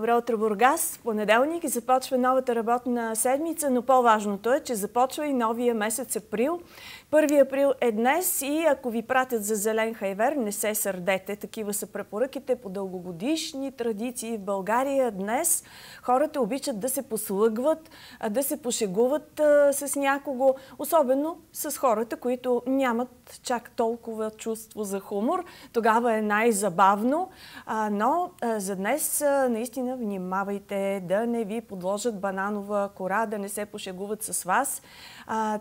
Добро утро, Бургас! Понеделник започва новата работна седмица, но по-важното е, че започва и новия месец април. Първи април е днес и ако ви пратят за зелен хайвер, не се сърдете. Такива са препоръките по дългогодишни традиции в България. Днес хората обичат да се послъгват, да се пошегуват с някого, особено с хората, които нямат чак толкова чувство за хумор. Тогава е най-забавно, но за днес наистина внимавайте да не ви подложат бананова кора, да не се пошегуват с вас,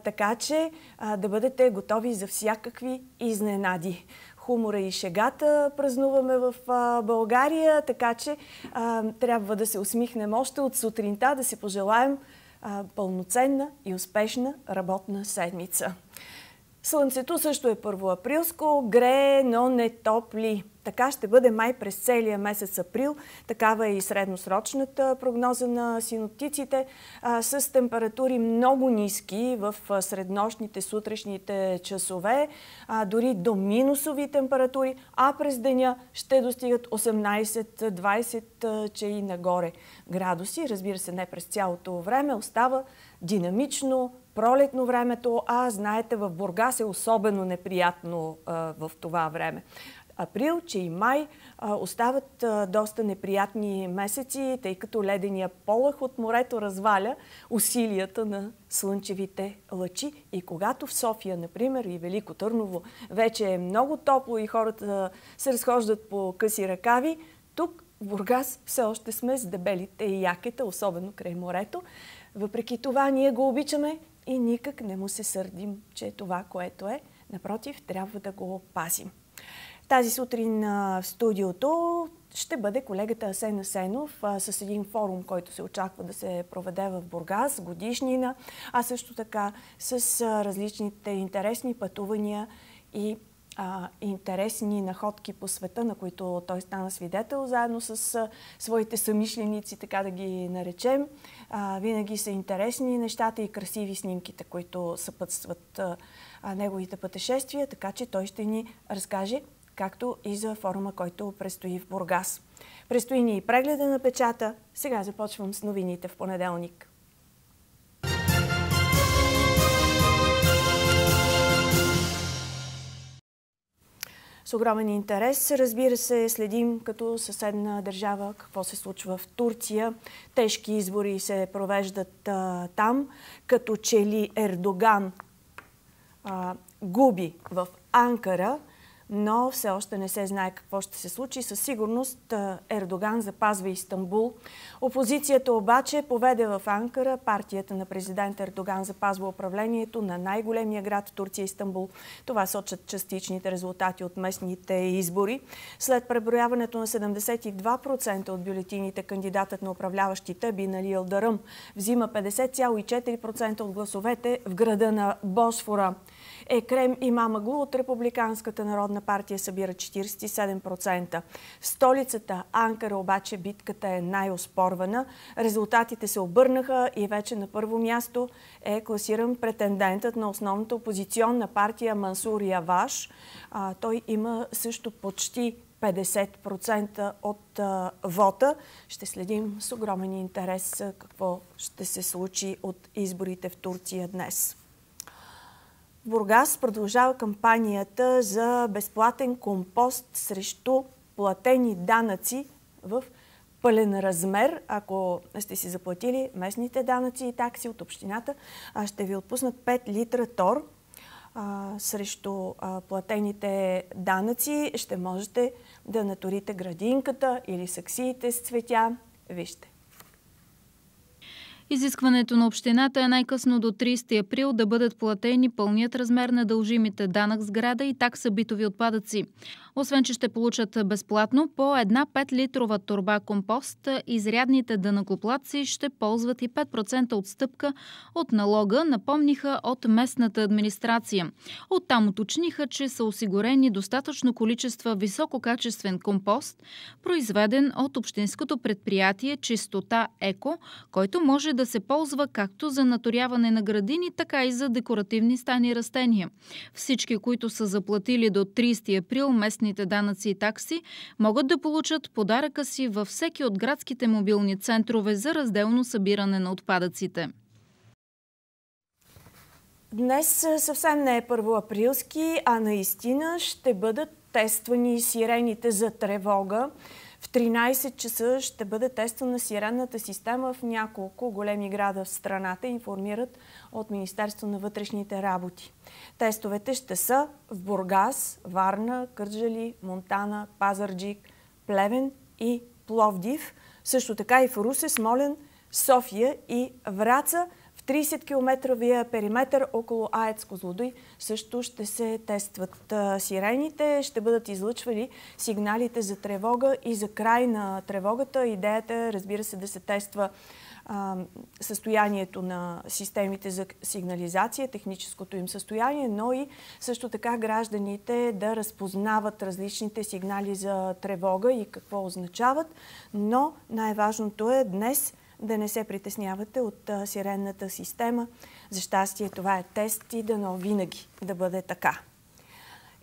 така че да бъдете готови за всякакви изненади хумора и шегата празнуваме в България, така че а, трябва да се усмихнем още от сутринта, да си пожелаем а, пълноценна и успешна работна седмица. Слънцето също е първоаприлско, грее, но не топли. Така ще бъде май през целия месец април. Такава е и средносрочната прогноза на синоптиците а, с температури много ниски в среднощните, сутрешните часове, а, дори до минусови температури, а през деня ще достигат 18-20, че и нагоре градуси. Разбира се, не през цялото време. Остава динамично, пролетно времето, а знаете, в Бургас е особено неприятно а, в това време април, че и май а, остават а, доста неприятни месеци, тъй като ледения полъх от морето разваля усилията на слънчевите лъчи. И когато в София, например, и Велико Търново вече е много топло и хората се разхождат по къси ръкави, тук в Бургас все още сме с дебелите и якета, особено край морето. Въпреки това ние го обичаме и никак не му се сърдим, че е това, което е. Напротив, трябва да го пазим. Тази сутрин в студиото ще бъде колегата Асен Асенов с един форум, който се очаква да се проведе в Бургас, годишнина, а също така с различните интересни пътувания и а, интересни находки по света, на които той стана свидетел, заедно с а, своите самишленици, така да ги наречем. А, винаги са интересни нещата и красиви снимките, които съпътстват а, неговите пътешествия, така че той ще ни разкаже както и за форума, който предстои в Бургас. Предстои ни и прегледа на печата. Сега започвам с новините в понеделник. С огромен интерес, разбира се, следим като съседна държава какво се случва в Турция. Тежки избори се провеждат а, там, като че ли Ердоган а, губи в Анкара но все още не се знае какво ще се случи. Със сигурност Ердоган запазва Истанбул. Опозицията обаче поведе в Анкара. Партията на президент Ердоган запазва управлението на най-големия град Турция Истанбул. Това сочат частичните резултати от местните избори. След преброяването на 72% от бюлетините, кандидатът на управляващите Бинали Елдаръм взима 50,4% от гласовете в града на Босфора. Екрем Имамаглу от Републиканската народна партия събира 47%. В столицата Анкара обаче битката е най-оспорвана. Резултатите се обърнаха и вече на първо място е класиран претендентът на основната опозиционна партия Мансур Яваш. А, той има също почти 50% от а, вота. Ще следим с огромен интерес какво ще се случи от изборите в Турция днес. Бургас продължава кампанията за безплатен компост срещу платени данъци в пълен размер. Ако сте си заплатили местните данъци и такси от общината, ще ви отпуснат 5 литра тор а, срещу а, платените данъци. Ще можете да наторите градинката или саксиите с цветя. Вижте. Изискването на общината е най-късно до 30 април да бъдат платени пълният размер на дължимите данък сграда и такса битови отпадъци. Освен, че ще получат безплатно по една 5-литрова турба компост, изрядните дънакоплаци ще ползват и 5% отстъпка от налога, напомниха от местната администрация. Оттам уточниха, че са осигурени достатъчно количества висококачествен компост, произведен от общинското предприятие Чистота Еко, който може да се ползва както за наторяване на градини, така и за декоративни стани растения. Всички, които са заплатили до 30 април местни местните данъци и такси, могат да получат подаръка си във всеки от градските мобилни центрове за разделно събиране на отпадъците. Днес съвсем не е първоаприлски, а наистина ще бъдат тествани сирените за тревога. В 13 часа ще бъде тествана сиренната система в няколко големи града в страната, информират от Министерство на вътрешните работи. Тестовете ще са в Бургас, Варна, Кърджали, Монтана, Пазарджик, Плевен и Пловдив. Също така и в Русе, Смолен, София и Враца – 30-километровия периметър около АЕЦ Козлодуй също ще се тестват сирените, ще бъдат излъчвали сигналите за тревога и за край на тревогата. Идеята е, разбира се, да се тества състоянието на системите за сигнализация, техническото им състояние, но и също така гражданите да разпознават различните сигнали за тревога и какво означават. Но най-важното е днес да не се притеснявате от а, сиренната система. За щастие това е тест и дано винаги да бъде така.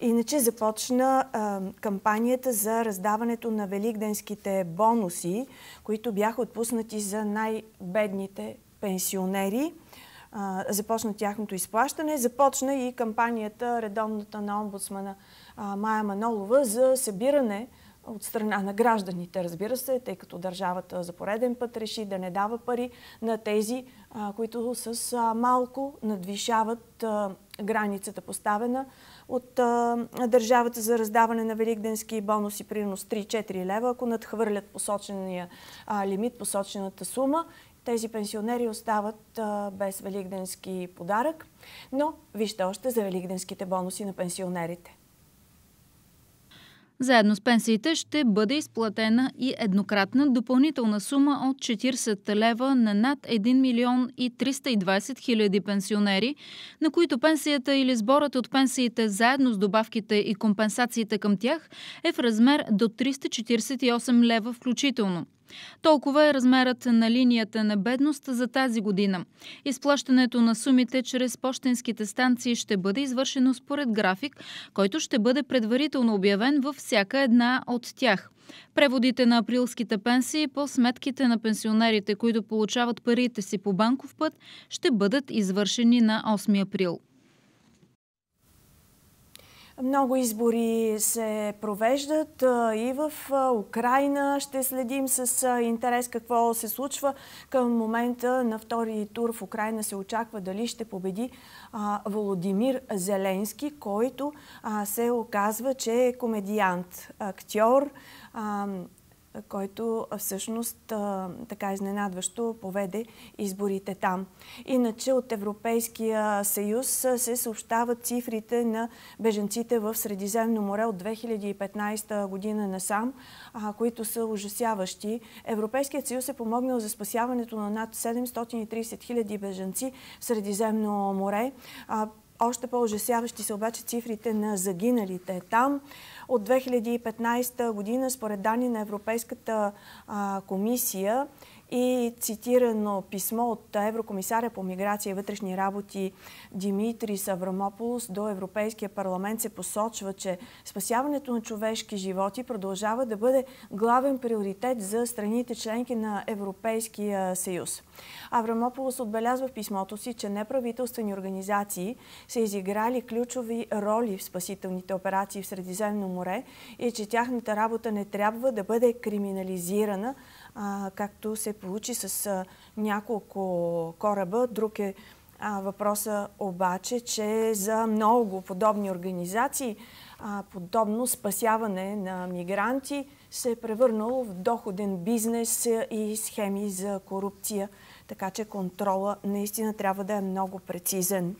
Иначе започна а, кампанията за раздаването на великденските бонуси, които бяха отпуснати за най-бедните пенсионери. А, започна тяхното изплащане. Започна и кампанията редовната на омбудсмана а, Майя Манолова за събиране от страна на гражданите, разбира се, тъй като държавата за пореден път реши да не дава пари на тези, които с малко надвишават границата поставена от държавата за раздаване на великденски бонуси, примерно с 3-4 лева, ако надхвърлят посочения лимит, посочената сума. Тези пенсионери остават без великденски подарък. Но вижте още за великденските бонуси на пенсионерите. Заедно с пенсиите ще бъде изплатена и еднократна допълнителна сума от 40 лева на над 1 милион и 320 хиляди пенсионери, на които пенсията или сборът от пенсиите заедно с добавките и компенсациите към тях е в размер до 348 лева включително. Толкова е размерът на линията на бедност за тази година. Изплащането на сумите чрез почтенските станции ще бъде извършено според график, който ще бъде предварително обявен във всяка една от тях. Преводите на априлските пенсии по сметките на пенсионерите, които получават парите си по банков път, ще бъдат извършени на 8 април. Много избори се провеждат и в Украина. Ще следим с интерес какво се случва. Към момента на втори тур в Украина се очаква дали ще победи Володимир Зеленски, който се оказва, че е комедиант, актьор който всъщност така изненадващо поведе изборите там. Иначе от Европейския съюз се съобщават цифрите на беженците в Средиземно море от 2015 година насам, които са ужасяващи. Европейският съюз е помогнал за спасяването на над 730 хиляди беженци в Средиземно море. Още по-ужасяващи са обаче цифрите на загиналите там. От 2015 година, според данни на Европейската комисия, и цитирано писмо от еврокомисаря по миграция и вътрешни работи Димитри Саврамополос до Европейския парламент се посочва, че спасяването на човешки животи продължава да бъде главен приоритет за страните членки на Европейския съюз. Аврамополос отбелязва в писмото си, че неправителствени организации са изиграли ключови роли в спасителните операции в Средиземно море и че тяхната работа не трябва да бъде криминализирана, а, както се получи с а, няколко кораба. Друг е а, въпроса обаче, че за много подобни организации а, подобно спасяване на мигранти се е превърнало в доходен бизнес и схеми за корупция. Така че контрола наистина трябва да е много прецизен.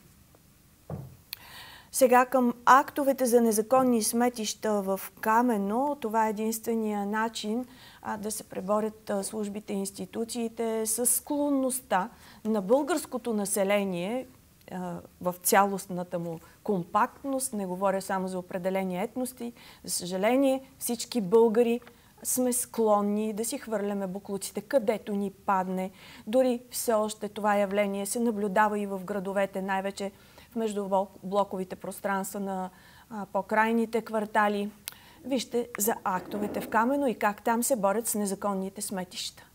Сега към актовете за незаконни сметища в Камено. Това е единствения начин а, да се преборят а, службите и институциите с склонността на българското население а, в цялостната му компактност. Не говоря само за определени етности. За съжаление, всички българи сме склонни да си хвърляме буклуците където ни падне. Дори все още това явление се наблюдава и в градовете, най-вече в междублоковите пространства на по-крайните квартали. Вижте за актовете в Камено и как там се борят с незаконните сметища.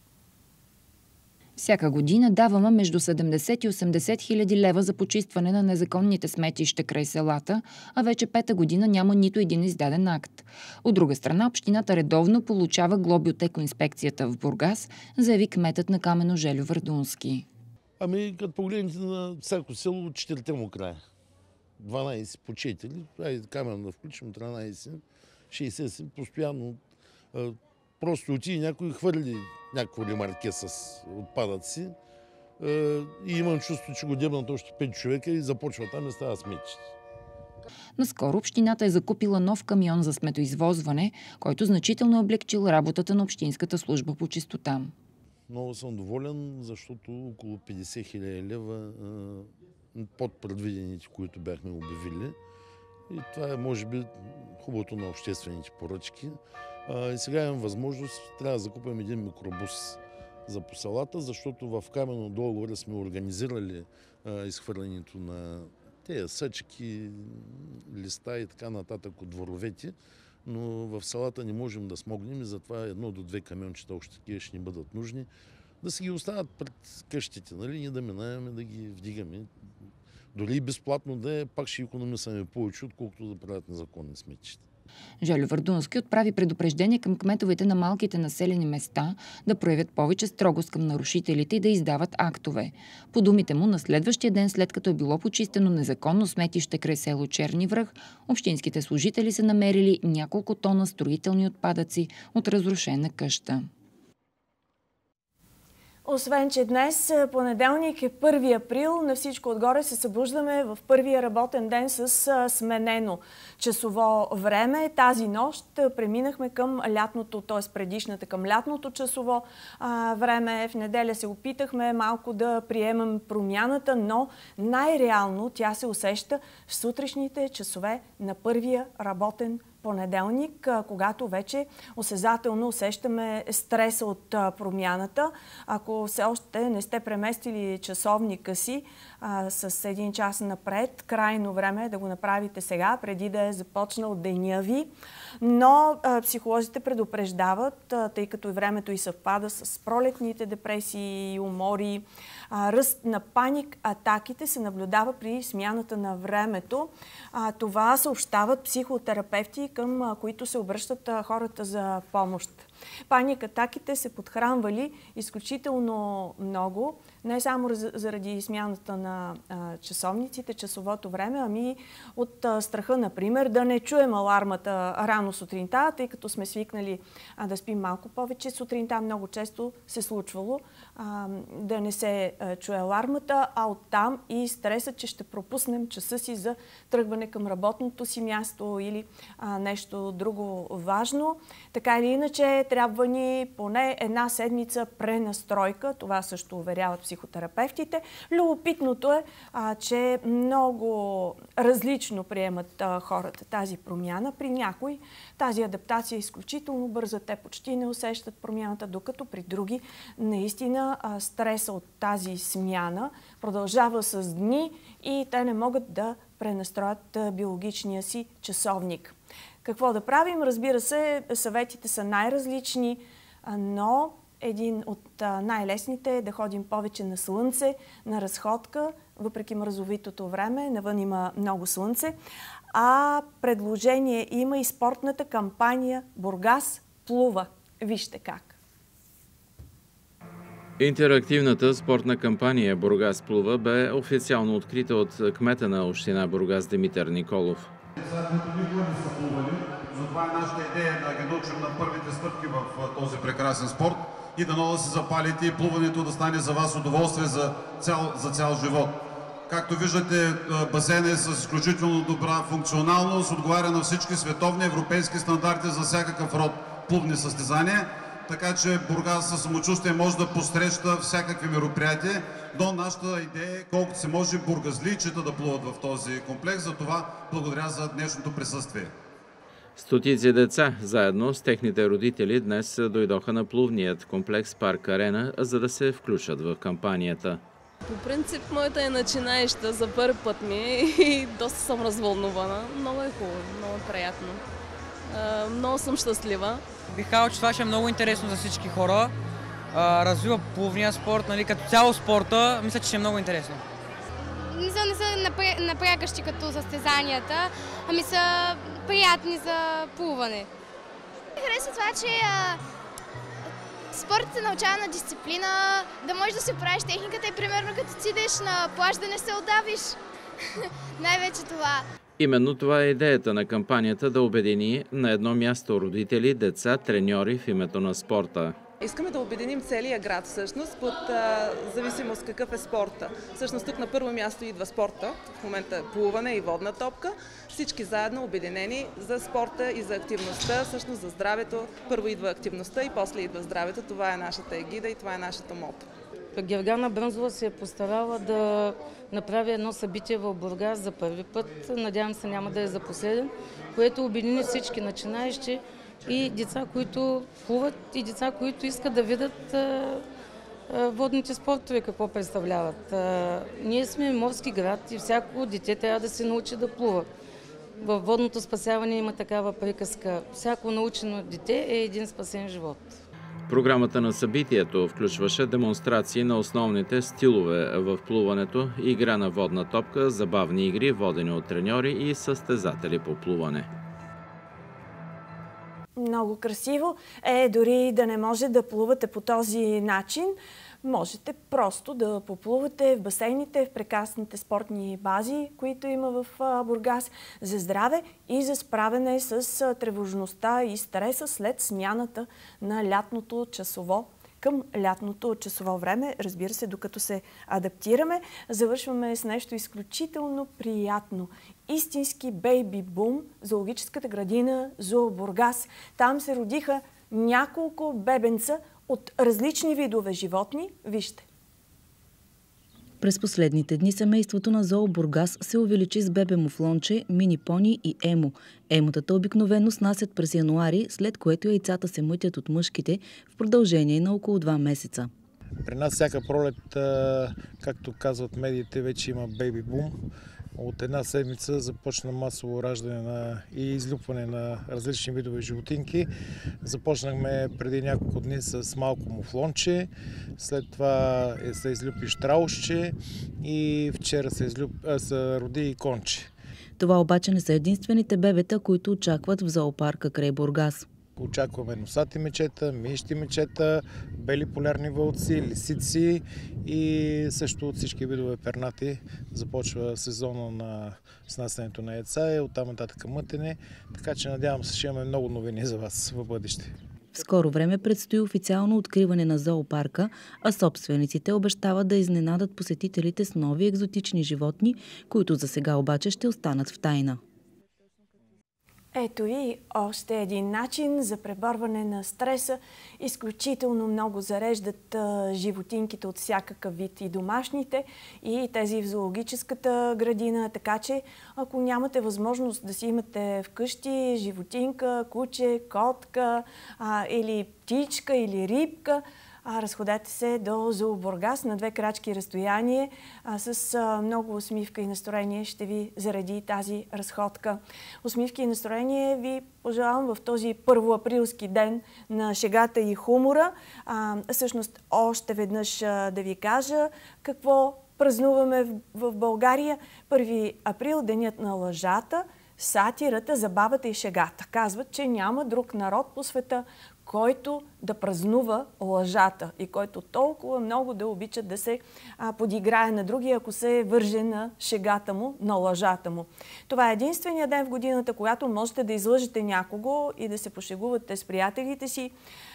Всяка година даваме между 70 и 80 хиляди лева за почистване на незаконните сметища край селата, а вече пета година няма нито един издаден акт. От друга страна, общината редовно получава глоби от екоинспекцията в Бургас, заяви кметът на Камено Желю Вардунски. Ами, като погледнете на всяко село, четирите му края. 12 почетели, айде камера да включим, 13, 60 постоянно. Просто отиде някой хвърли някакво лимарке с отпадъци и имам чувство, че го дебнат още 5 човека и започва там и става сметчета. Наскоро общината е закупила нов камион за сметоизвозване, който значително облегчил работата на Общинската служба по чистота. Много съм доволен, защото около 50 хиляди лева под предвидените, които бяхме обявили. И това е, може би, хубавото на обществените поръчки. И сега имам възможност, трябва да закупим един микробус за поселата, защото в Камено договора сме организирали изхвърлянето на тези съчки, листа и така нататък от дворовете, но в селата не можем да смогнем и затова едно до две камиончета още такива ще ни бъдат нужни. Да си ги оставят пред къщите, нали? Ние да минаваме, да ги вдигаме. Дори безплатно да е, пак ще економисаме повече, отколкото да правят незаконни сметища. Желю Вардунски отправи предупреждение към кметовете на малките населени места да проявят повече строгост към нарушителите и да издават актове. По думите му, на следващия ден след като е било почистено незаконно сметище край село Черни връх, общинските служители са намерили няколко тона строителни отпадъци от разрушена къща. Освен, че днес понеделник е 1 април, на всичко отгоре се събуждаме в първия работен ден с сменено часово време. Тази нощ преминахме към лятното, т.е. предишната към лятното часово време. В неделя се опитахме малко да приемем промяната, но най-реално тя се усеща в сутрешните часове на първия работен понеделник, когато вече осезателно усещаме стреса от промяната. Ако все още не сте преместили часовника си а, с един час напред, крайно време е да го направите сега, преди да е започнал деня ви. Но а, психолозите предупреждават, а, тъй като и времето и съвпада с пролетните депресии умори, а, ръст на паник атаките се наблюдава при смяната на времето. А, това съобщават психотерапевти, към а, които се обръщат а, хората за помощ. Паник атаките се подхранвали изключително много, не само заради смяната на а, часовниците, часовото време, ами от а, страха, например, да не чуем алармата рано сутринта, тъй като сме свикнали а, да спим малко повече сутринта. Много често се случвало а, да не се чуе алармата, а оттам и стресът, че ще пропуснем часа си за тръгване към работното си място или нещо друго важно. Така или иначе, трябва ни поне една седмица пренастройка. Това също уверяват психотерапевтите. Любопитното е, а, че много различно приемат а, хората тази промяна. При някой тази адаптация е изключително бърза. Те почти не усещат промяната, докато при други наистина а, стреса от тази смяна продължава с дни и те не могат да пренастроят биологичния си часовник. Какво да правим? Разбира се, съветите са най-различни, но един от най-лесните е да ходим повече на слънце, на разходка, въпреки мразовитото време, навън има много слънце. А предложение има и спортната кампания Бургас плува. Вижте как. Интерактивната спортна кампания Бургас плува бе официално открита от кмета на община Бургас Димитър Николов. За които никога не са плували, затова е нашата идея да ги научим на първите стъпки в този прекрасен спорт и да да се запалите и плуването да стане за вас удоволствие за цял, за цял живот. Както виждате, басейн е с изключително добра функционалност, отговаря на всички световни европейски стандарти за всякакъв род плувни състезания така че Бургас със самочувствие може да посреща всякакви мероприятия, но нашата идея е колкото се може бургазлийчета да плуват в този комплекс. За това благодаря за днешното присъствие. Стотици деца, заедно с техните родители, днес дойдоха на плувният комплекс Парк Арена, за да се включат в кампанията. По принцип, моята е начинаеща за първи път ми е и доста съм развълнувана. Много е хубаво, много е приятно. Много съм щастлива. Бих казал, че това ще е много интересно за всички хора. Развива плувния спорт, нали, като цяло спорта, мисля, че ще е много интересно. Не са, не са напрягащи като състезанията, ами са приятни за плуване. Харесва това, че спортът се научава на дисциплина, да можеш да си правиш техниката и примерно като отидеш на плаж да не се отдавиш. Най-вече това. Именно това е идеята на кампанията да обедини на едно място родители, деца, треньори в името на спорта. Искаме да обединим целия град всъщност под а, зависимост какъв е спорта. Всъщност тук на първо място идва спорта, в момента плуване и водна топка. Всички заедно обединени за спорта и за активността, всъщност за здравето. Първо идва активността и после идва здравето. Това е нашата егида и това е нашата мото. Гергана Брънзова се е постарала да направи едно събитие в Бургас за първи път. Надявам се няма да е за последен, което обедини всички начинаещи и деца, които плуват и деца, които искат да видят водните спортове какво представляват. Ние сме морски град и всяко дете трябва да се научи да плува. Във водното спасяване има такава приказка. Всяко научено дете е един спасен живот. Програмата на събитието включваше демонстрации на основните стилове в плуването, игра на водна топка, забавни игри, водени от треньори и състезатели по плуване. Много красиво е дори да не може да плувате по този начин. Можете просто да поплувате в басейните, в прекрасните спортни бази, които има в Бургас, за здраве и за справяне с тревожността и стреса след смяната на лятното часово към лятното часово време. Разбира се, докато се адаптираме, завършваме с нещо изключително приятно. Истински бейби бум, зоологическата градина Зообургас. Там се родиха няколко бебенца от различни видове животни. Вижте. През последните дни семейството на Зоо Бургас се увеличи с бебе муфлонче, мини пони и емо. Емотата обикновено снасят през януари, след което яйцата се мътят от мъжките в продължение на около 2 месеца. При нас всяка пролет, както казват медиите, вече има бейби бум. От една седмица започна масово раждане на и излюпване на различни видове животинки. Започнахме преди няколко дни с малко муфлонче, след това е, се излюпи штраусче и вчера се, излюп, се роди и конче. Това обаче не са единствените бебета, които очакват в зоопарка край Бургас. Очакваме носати мечета, мишти мечета, бели полярни вълци, лисици и също от всички видове пернати започва сезона на снасянето на яйца и оттам нататък мътене. Така че надявам се, че имаме много новини за вас в бъдеще. В скоро време предстои официално откриване на зоопарка, а собствениците обещават да изненадат посетителите с нови екзотични животни, които за сега обаче ще останат в тайна. Ето и още един начин за преборване на стреса. Изключително много зареждат животинките от всякакъв вид и домашните, и тези в зоологическата градина. Така че, ако нямате възможност да си имате вкъщи животинка, куче, котка а, или птичка или рибка, разходете се до Зообургас на две крачки разстояние. С много усмивка и настроение ще ви заради тази разходка. Усмивки и настроение ви пожелавам в този първоаприлски ден на шегата и хумора. Всъщност, още веднъж да ви кажа какво празнуваме в, в България. 1 април, денят на лъжата, сатирата, забавата и шегата. Казват, че няма друг народ по света, който да празнува лъжата и който толкова много да обича да се а, подиграе на други, ако се върже на шегата му, на лъжата му. Това е единствения ден в годината, когато можете да излъжете някого и да се пошегувате с приятелите си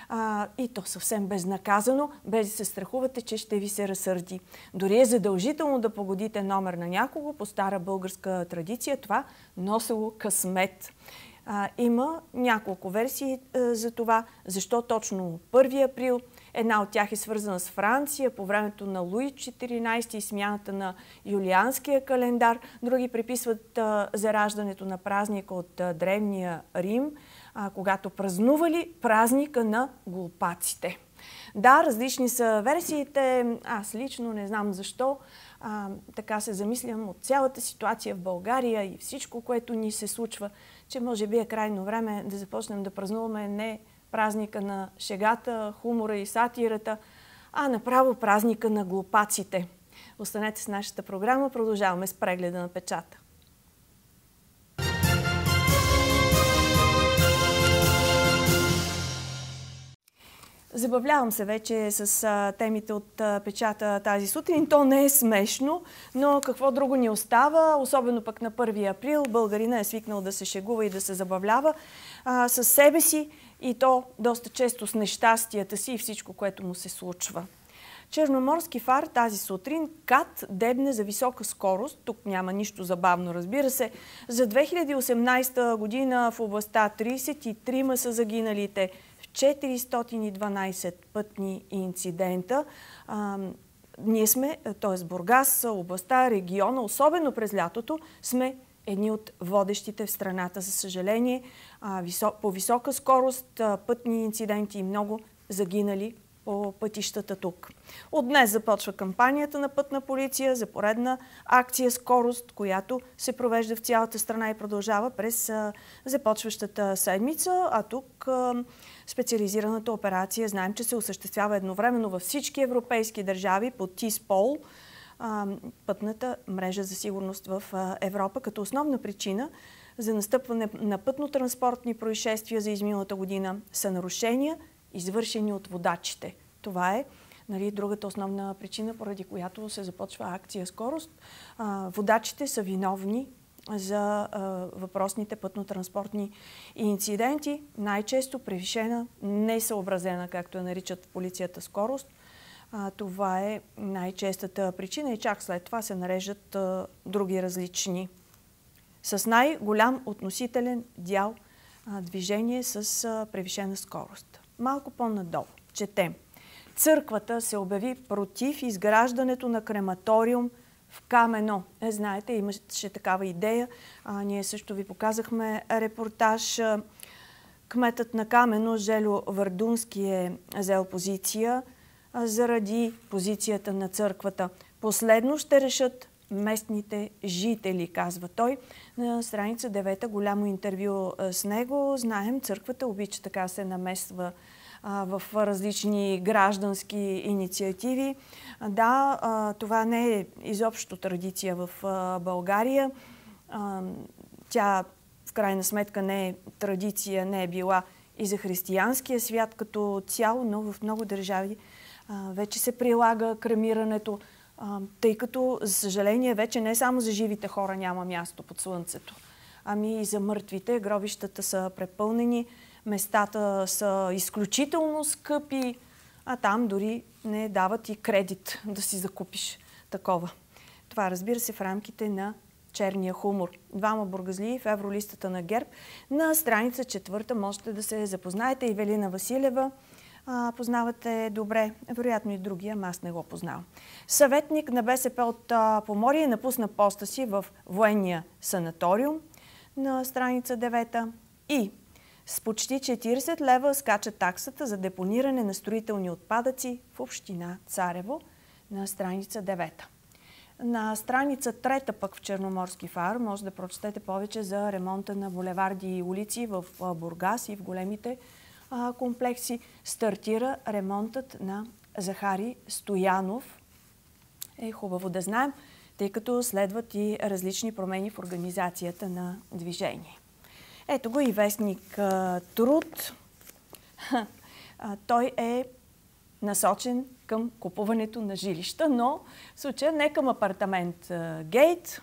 а, и то съвсем безнаказано, без да се страхувате, че ще ви се разсърди. Дори е задължително да погодите номер на някого по стара българска традиция, това носело късмет. А, има няколко версии а, за това, защо точно 1 април. Една от тях е свързана с Франция по времето на Луи XIV и смяната на юлианския календар. Други приписват а, зараждането на празника от а, древния Рим, а, когато празнували празника на глупаците. Да, различни са версиите. Аз лично не знам защо. А, така се замислям от цялата ситуация в България и всичко, което ни се случва, че може би е крайно време да започнем да празнуваме не празника на шегата, хумора и сатирата, а направо празника на глупаците. Останете с нашата програма. Продължаваме с прегледа на печата. Забавлявам се вече с а, темите от а, печата тази сутрин. То не е смешно, но какво друго ни остава, особено пък на 1 април. Българина е свикнал да се шегува и да се забавлява а, с себе си и то доста често с нещастията си и всичко, което му се случва. Черноморски фар тази сутрин КАТ дебне за висока скорост. Тук няма нищо забавно, разбира се. За 2018 година в областта 33 са загиналите 412 пътни инцидента. А, ние сме, т.е. Бургас, областта, региона, особено през лятото, сме едни от водещите в страната. За съжаление, по висока скорост, пътни инциденти и много загинали по пътищата тук. От днес започва кампанията на пътна полиция за поредна акция Скорост, която се провежда в цялата страна и продължава през започващата седмица. А тук специализираната операция знаем, че се осъществява едновременно във всички европейски държави под ТИСПОЛ, пътната мрежа за сигурност в Европа, като основна причина за настъпване на пътно-транспортни происшествия за изминалата година са нарушения, извършени от водачите. Това е нали, другата основна причина, поради която се започва акция скорост. А, водачите са виновни за а, въпросните пътно-транспортни инциденти, най-често превишена, несъобразена, както я наричат в полицията, скорост. А, това е най-честата причина и чак след това се нареждат а, други различни. С най-голям относителен дял движение с превишена скорост. Малко по-надолу. Четем. Църквата се обяви против изграждането на крематориум в Камено. Е, знаете, имаше такава идея. А, ние също ви показахме репортаж. Кметът на Камено, Желю Вардунски, е взел позиция заради позицията на църквата. Последно ще решат местните жители, казва той. На страница 9 голямо интервю с него. Знаем, църквата обича така се намества в различни граждански инициативи. Да, това не е изобщо традиция в България. Тя в крайна сметка не е традиция, не е била и за християнския свят като цяло, но в много държави вече се прилага кремирането, тъй като, за съжаление, вече не само за живите хора няма място под слънцето, ами и за мъртвите. Гробищата са препълнени местата са изключително скъпи, а там дори не дават и кредит да си закупиш такова. Това разбира се в рамките на черния хумор. Двама бургазли в евролистата на ГЕРБ. На страница четвърта можете да се запознаете. Ивелина Василева а, познавате добре. Вероятно и другия, аз не го познавам. Съветник на БСП от а, Поморие напусна поста си в военния санаториум на страница 9 и с почти 40 лева скача таксата за депониране на строителни отпадъци в община Царево на страница 9. На страница 3 пък в Черноморски фар може да прочетете повече за ремонта на булеварди и улици в Бургас и в големите комплекси. Стартира ремонтът на Захари Стоянов. Е хубаво да знаем, тъй като следват и различни промени в организацията на движение. Ето го и вестник Труд. Той е насочен към купуването на жилища, но в случая не към апартамент Гейт,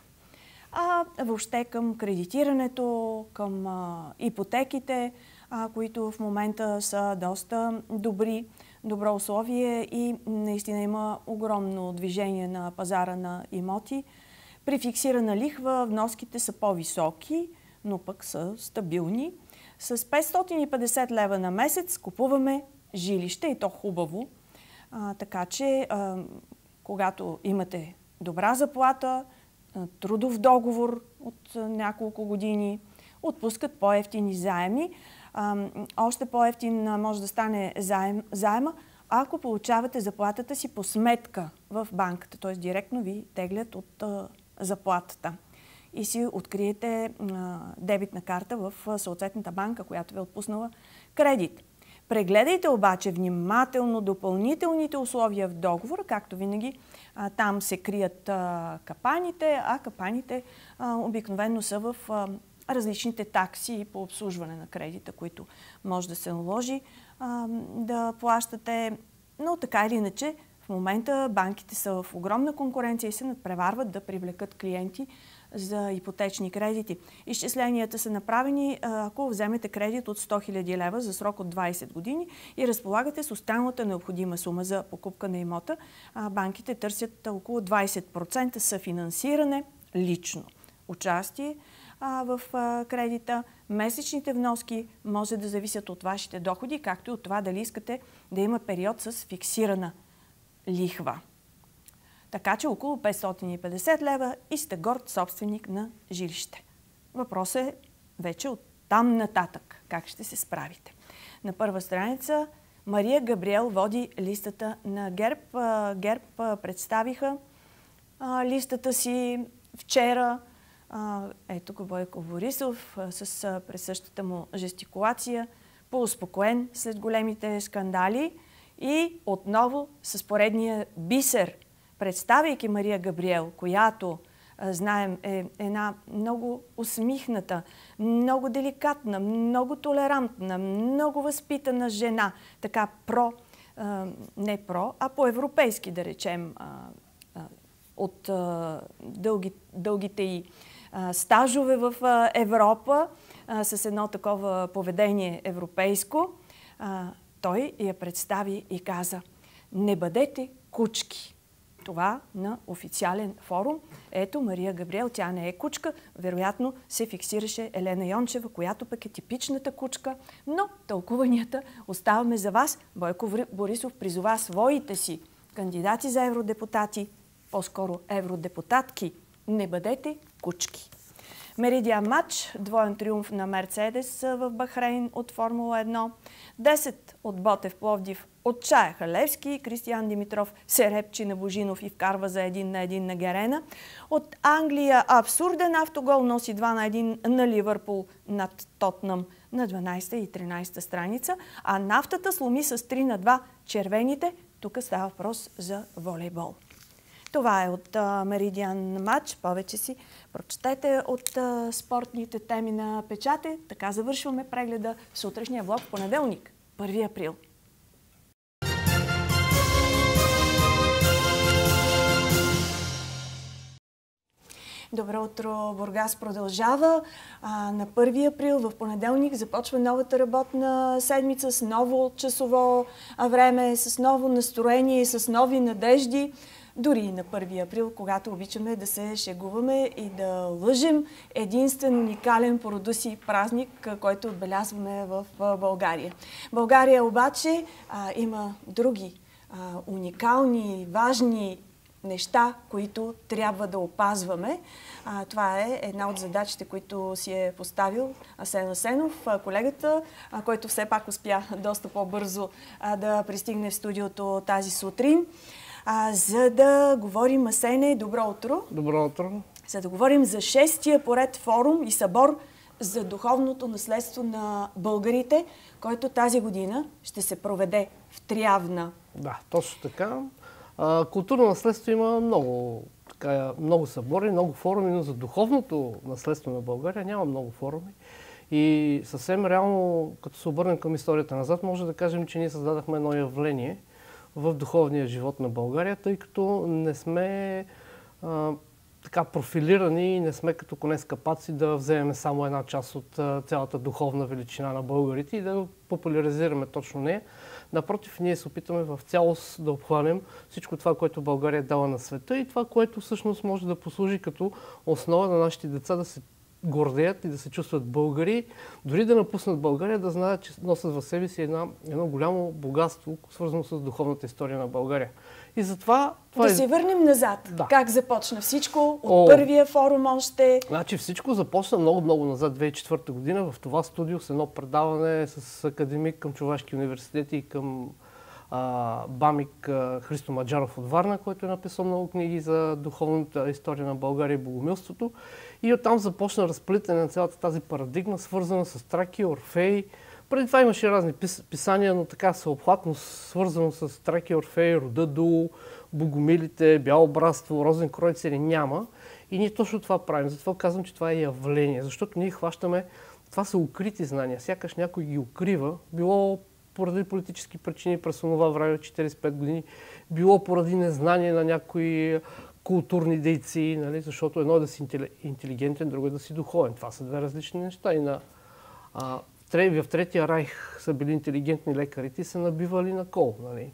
а въобще към кредитирането, към ипотеките, които в момента са доста добри, добро условие и наистина има огромно движение на пазара на имоти. При фиксирана лихва вноските са по-високи – но пък са стабилни. С 550 лева на месец купуваме жилище и то хубаво. А, така че, а, когато имате добра заплата, трудов договор от няколко години, отпускат по-ефтини заеми. Още по-ефтин може да стане заем, заема, ако получавате заплатата си по сметка в банката, т.е. директно ви теглят от а, заплатата и си откриете а, дебитна карта в съответната банка, която ви е отпуснала кредит. Прегледайте обаче внимателно допълнителните условия в договора, както винаги а, там се крият капаните, а капаните обикновено са в различните такси по обслужване на кредита, които може да се наложи а, да плащате. Но така или иначе, в момента банките са в огромна конкуренция и се надпреварват да привлекат клиенти за ипотечни кредити. Изчисленията са направени, ако вземете кредит от 100 000 лева за срок от 20 години и разполагате с останалата необходима сума за покупка на имота. Банките търсят около 20% съфинансиране лично участие в кредита. Месечните вноски може да зависят от вашите доходи, както и от това дали искате да има период с фиксирана лихва. Така че около 550 лева и сте горд собственик на жилище. Въпросът е вече от там нататък. Как ще се справите? На първа страница Мария Габриел води листата на ГЕРБ. ГЕРБ представиха листата си вчера. Ето го Бойко Борисов с пресъщата му жестикулация, по-успокоен след големите скандали и отново с поредния бисер – представяйки Мария Габриел, която знаем е една много усмихната, много деликатна, много толерантна, много възпитана жена, така про, не про, а по-европейски да речем, от дълги, дългите и стажове в Европа, с едно такова поведение европейско, той я представи и каза, не бъдете кучки това на официален форум. Ето Мария Габриел, тя не е кучка, вероятно се фиксираше Елена Йончева, която пък е типичната кучка, но тълкуванията оставаме за вас. Бойко Борисов призова своите си кандидати за евродепутати, по-скоро евродепутатки, не бъдете кучки. Меридиан матч, двоен триумф на Мерцедес в Бахрейн от Формула 1. 10 от Ботев Пловдив отчаяха Левски, Кристиян Димитров се репчи на Божинов и вкарва за един на един на Герена. От Англия абсурден автогол носи 2 на 1 на Ливърпул над Тотнам на 12 и 13 страница, а нафтата сломи с 3 на 2 червените. Тук става въпрос за волейбол. Това е от Меридиан матч. Повече си прочетете от спортните теми на печате. Така завършваме прегледа в сутрешния влог понеделник, 1 април. Добро утро, Бургас продължава. А, на 1 април, в понеделник, започва новата работна седмица с ново часово време, с ново настроение с нови надежди дори и на 1 април, когато обичаме да се шегуваме и да лъжим единствен уникален по рода си празник, който отбелязваме в България. България обаче а, има други а, уникални, важни неща, които трябва да опазваме. А, това е една от задачите, които си е поставил Асен Асенов, колегата, а, който все пак успя доста по-бързо да пристигне в студиото тази сутрин а, за да говорим, Асене, добро утро. Добро утро. За да говорим за шестия поред форум и събор за духовното наследство на българите, който тази година ще се проведе в Триявна. Да, точно така. А, културно наследство има много, така, много събори, много форуми, но за духовното наследство на България няма много форуми. И съвсем реално, като се обърнем към историята назад, може да кажем, че ние създадахме едно явление – в духовния живот на България, тъй като не сме а, така профилирани и не сме като коне скапаци да вземем само една част от а, цялата духовна величина на българите и да популяризираме точно нея. Напротив, ние се опитаме в цялост да обхванем всичко това, което България е дала на света и това, което всъщност може да послужи като основа на нашите деца да се гордеят и да се чувстват българи, дори да напуснат България, да знаят, че носят в себе си една, едно голямо богатство, свързано с духовната история на България. И затова... Това да е... се върнем назад. Да. Как започна всичко? От О, първия форум още? Значи всичко започна много-много назад, 2004 година, в това студио с едно предаване с академик към Чувашки университет и към а, Бамик а, Христо Маджаров от Варна, който е написал много книги за духовната история на България и богомилството. И оттам започна разплитане на цялата тази парадигма, свързана с Траки, Орфей. Преди това имаше разни пис, писания, но така съобхватно свързано с Траки, Орфей, Рода Ду, Богомилите, Бяло братство, Розен Кройцери няма. И ние точно това правим. Затова казвам, че това е явление. Защото ние хващаме, това са укрити знания. Сякаш някой ги укрива, било поради политически причини през това време, 45 години, било поради незнание на някои културни дейци, нали? защото едно е да си интелигентен, друго е да си духовен. Това са две различни неща. И на, а, в Третия райх са били интелигентни лекарите и са набивали на кол. Нали?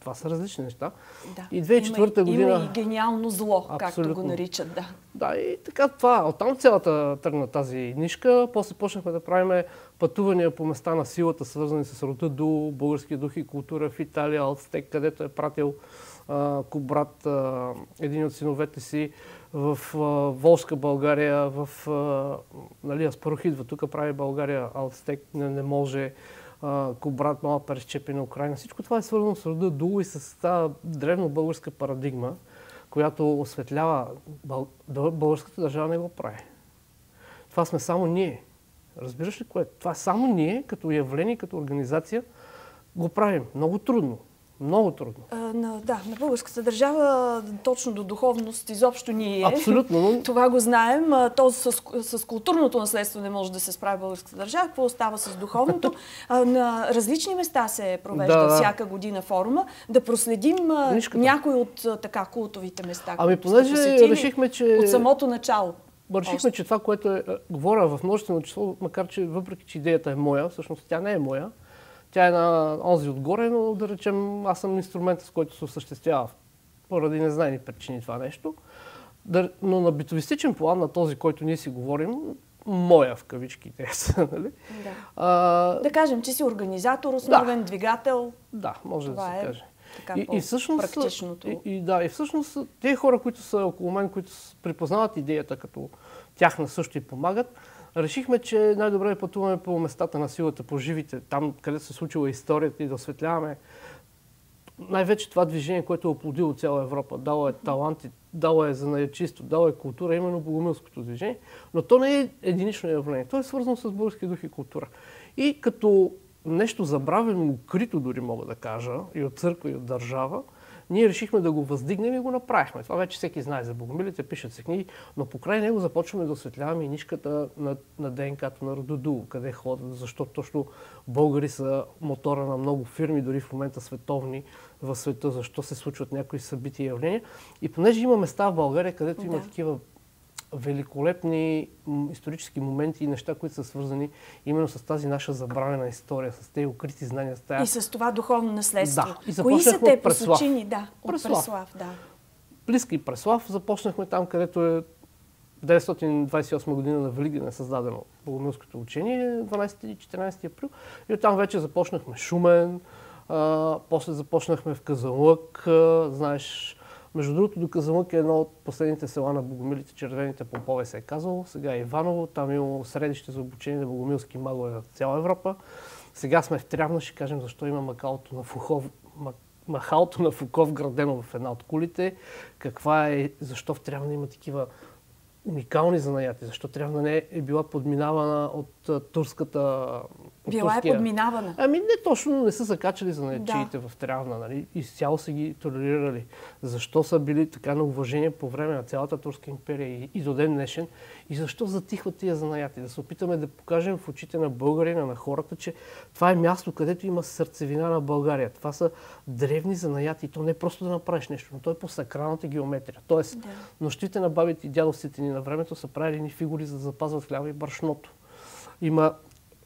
Това са различни неща. Да. И 2004 година... Има и гениално зло, Абсолютно. както го наричат. Да. да, и така това. Оттам цялата тръгна тази нишка. После почнахме да правим пътувания по места на силата, свързани с рода до българския дух и култура в Италия, Алцтек, където е пратил а, Кобрат, а, един от синовете си, в Волска България, в нали, Аспарухидва. идва тук, прави България, Алцтек не, не може Кобрат малко прещепи на Украина. Всичко това е свързано с рода Дуло и с тази древно българска парадигма, която осветлява българската държава не го прави. Това сме само ние. Разбираш ли кое? Това само ние, като явление, като организация, го правим. Много трудно. Много трудно. А, на, да, на българската държава точно до духовност изобщо ни е. Абсолютно. Но... Това го знаем. То с, с културното наследство не може да се справи българската държава. Какво остава с духовното? А, на различни места се провежда да, всяка година форума. Да проследим Нишката. някой от така култовите места. Ами понеже решихме, че... От самото начало. Решихме, че това, което е, говоря в множествено число, макар че въпреки, че идеята е моя, всъщност тя не е моя, тя е на онзи отгоре, но да речем, аз съм инструмента, с който се осъществява поради незнайни причини това нещо. Но на битовистичен план, на този, който ние си говорим, моя в кавички те са, нали? Да. А, да кажем, че си организатор, основен да. двигател. Да, може това да се е каже. Така, и, и всъщност. И, и, да, и всъщност тези хора, които са около мен, които припознават идеята като тяхна също и помагат, решихме, че най-добре е пътуваме по местата на силата, по живите, там където се случила историята и да осветляваме най-вече това движение, което е оплодило цяла Европа. Дало е таланти, дало е занаячисто, дало е култура, именно богомилското движение, но то не е единично явление. То е свързано с български дух и култура. И като нещо забравено, укрито дори мога да кажа, и от църква, и от държава, ние решихме да го въздигнем и го направихме. Това вече всеки знае за богомилите, пишат се книги, но покрай него започваме да осветляваме и нишката на, на ДНК-то на Рододу, къде ходят, защото точно българи са мотора на много фирми, дори в момента световни в света, защо се случват някои събития и явления. И понеже има места в България, където да. има такива великолепни исторически моменти и неща, които са свързани именно с тази наша забравена история, с тези укрити знания. С тая... И с това духовно наследство. Да. И Кои са те посочени? Да, от Преслав. Преслав да. Близки Преслав. Започнахме там, където е 928 година на Великден е създадено Богомилското учение, 12 и 14 април. И оттам вече започнахме Шумен, а, после започнахме в Казанлък, а, знаеш, между другото, до Казанлък е едно от последните села на богомилите, червените помпове се е казало. Сега е Иваново, там има средище за обучение на богомилски магове в цяла Европа. Сега сме в Трявна, ще кажем защо има макалото на Фухов, махалото на Фуков градено в една от кулите. Каква е, защо в Трявна има такива уникални занаяти, защо трябва да не е била подминавана от турската... Била е турския... е подминавана. Ами не точно, не са закачали занаячиите да. в Трявна, нали? Изцяло са ги толерирали. Защо са били така на уважение по време на цялата турска империя и, и до ден днешен? И защо затихват тия занаяти? Да се опитаме да покажем в очите на българина, на хората, че това е място, където има сърцевина на България. Това са древни занаяти. И то не е просто да направиш нещо, но то е по сакралната геометрия. Тоест, да. нощите на бабите и дядовците ни на времето са правили ни фигури, за да запазват хляба и брашното. Има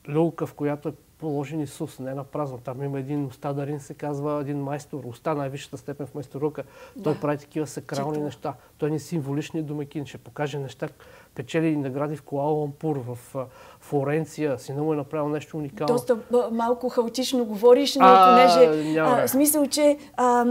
люлка, в която е положен Исус, не е на празно. Там има един устадарин, се казва, един майстор, уста, най-висшата степен в майсторука. Да. Той прави такива сакрални Чето. неща. Той не е символичният домакин, ще покаже неща, печели награди в Куала Лампур, в Флоренция. Сина му е направил нещо уникално. Доста малко хаотично говориш, но понеже... А, смисъл, че а,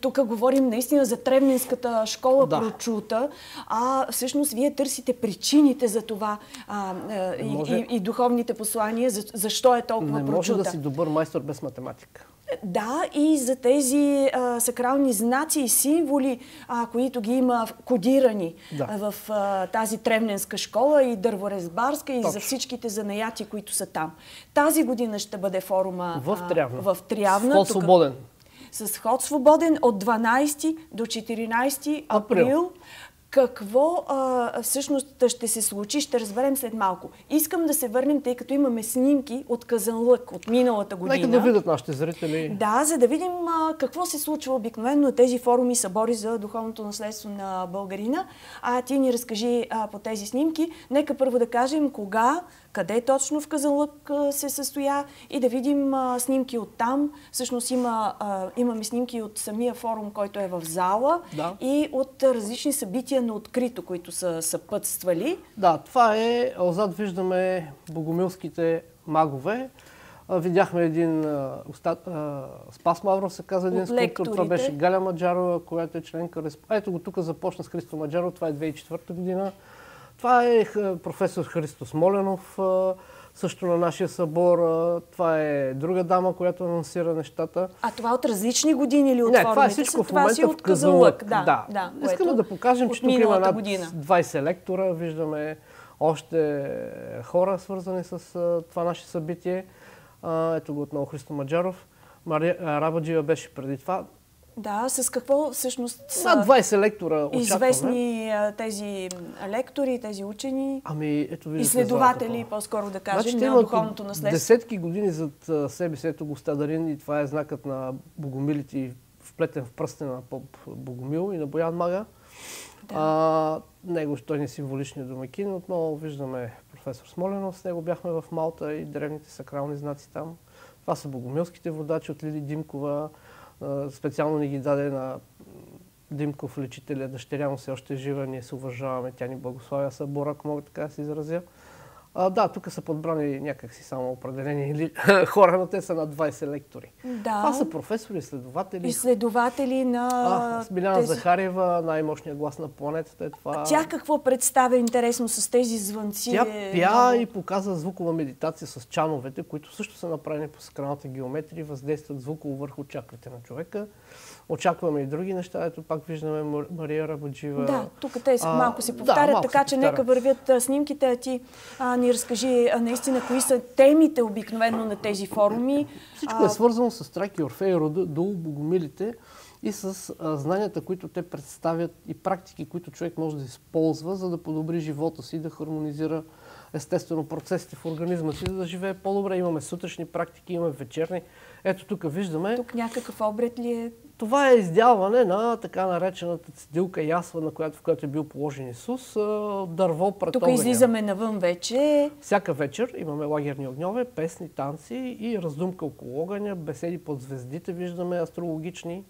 тук говорим наистина за Тревнинската школа да. прочута, а всъщност вие търсите причините за това а, и, и, и духовните послания, за, защо е толкова Не прочута. може да си добър майстор без математика. Да, и за тези а, сакрални знаци и символи, а, които ги има кодирани Да. а, в а, тази тревненска школа и дърворезбарска и Точно. за всичките занаяти, които са там. Тази година ще бъде форума В а, Трявна. в Трявна. С ход Тук- свободен. с ход свободен от 12 до 14 април. Април. Какво а, всъщност ще се случи, ще разберем след малко. Искам да се върнем, тъй като имаме снимки от Казанлък от миналата година. Нека да видят нашите зрители. Да, за да видим а, какво се случва обикновено на тези форуми, събори за духовното наследство на българина. А ти ни разкажи а, по тези снимки. Нека първо да кажем кога, къде точно в Казанлък се състоя и да видим а, снимки от там. Всъщност има, а, имаме снимки от самия форум, който е в зала Да. и от различни събития на открито, които са съпътствали. Да, това е. Отзад виждаме богомилските магове. Видяхме един уста, Спас Мавров се казва един скулптор. Това беше Галя Маджарова, която е членка. Ето го тук започна с Христо Маджаров. Това е 2004 година. Това е х- професор Христо Смоленов, а, също на нашия събор. А, Това е друга дама, която анонсира нещата. А това от различни години или от Не, това е всичко в момента си в Казанлък. Казанлък. Да, да, Искаме да покажем, че тук има над година. 20 лектора. Виждаме още хора, свързани с това наше събитие. Ето го отново Христо Маджаров. Мария Рабаджиева беше преди това. Да, с какво всъщност са Над 20 лектора известни тези лектори, тези учени, Ами, ето изследователи, по-скоро да кажем, Значи, на духовното наследство. Десетки години зад себе си, ето го Стадарин и това е знакът на богомилите и вплетен в пръстена на поп Богомил и на Боян Мага. Да. А, него той ни е символичният домакин. Отново виждаме професор Смоленов, с него бяхме в Малта и древните сакрални знаци там. Това са богомилските водачи от Лили Димкова. Специално ни ги даде на Димков лечителя, дъщеря му все още е жива, ние се уважаваме, тя ни благославя събора, ако мога така да се изразя. А, да, тук са подбрани някакси само определени хора, но те са на 20 лектори. Да. Това са професори, изследователи. изследователи на А, Смиляна тези... Захарева, най-мощният глас на планетата е това. Тя какво представя интересно с тези звънци? Тя е пя много- и показва звукова медитация с чановете, които също са направени по сакралната геометрия, и въздействат звуково върху чакрате на човека. Очакваме и други неща. Ето пак виждаме Мар- Мария Рабаджива. Да, тук те А, малко се да, повтарят, малко така че нека вървят а, снимките, а ти а, ни разкажи а, наистина кои са темите обикновено на тези форуми. Всичко е свързано с Трак и Орфей, рода, долу богомилите и с а, знанията, които те представят и практики, които човек може да използва, за да подобри живота си, да хармонизира естествено процесите в организма си, за да живее по-добре. Имаме сутрешни практики, имаме вечерни. Ето тук виждаме. Тук някакъв обред ли е? Това е издялване на така наречената цедилка ясла, на която, в която е бил положен Исус, дърво пред Тук огъня. излизаме навън вече. Всяка вечер имаме лагерни огньове, песни, танци и раздумка около огъня, беседи под звездите, виждаме астрологични.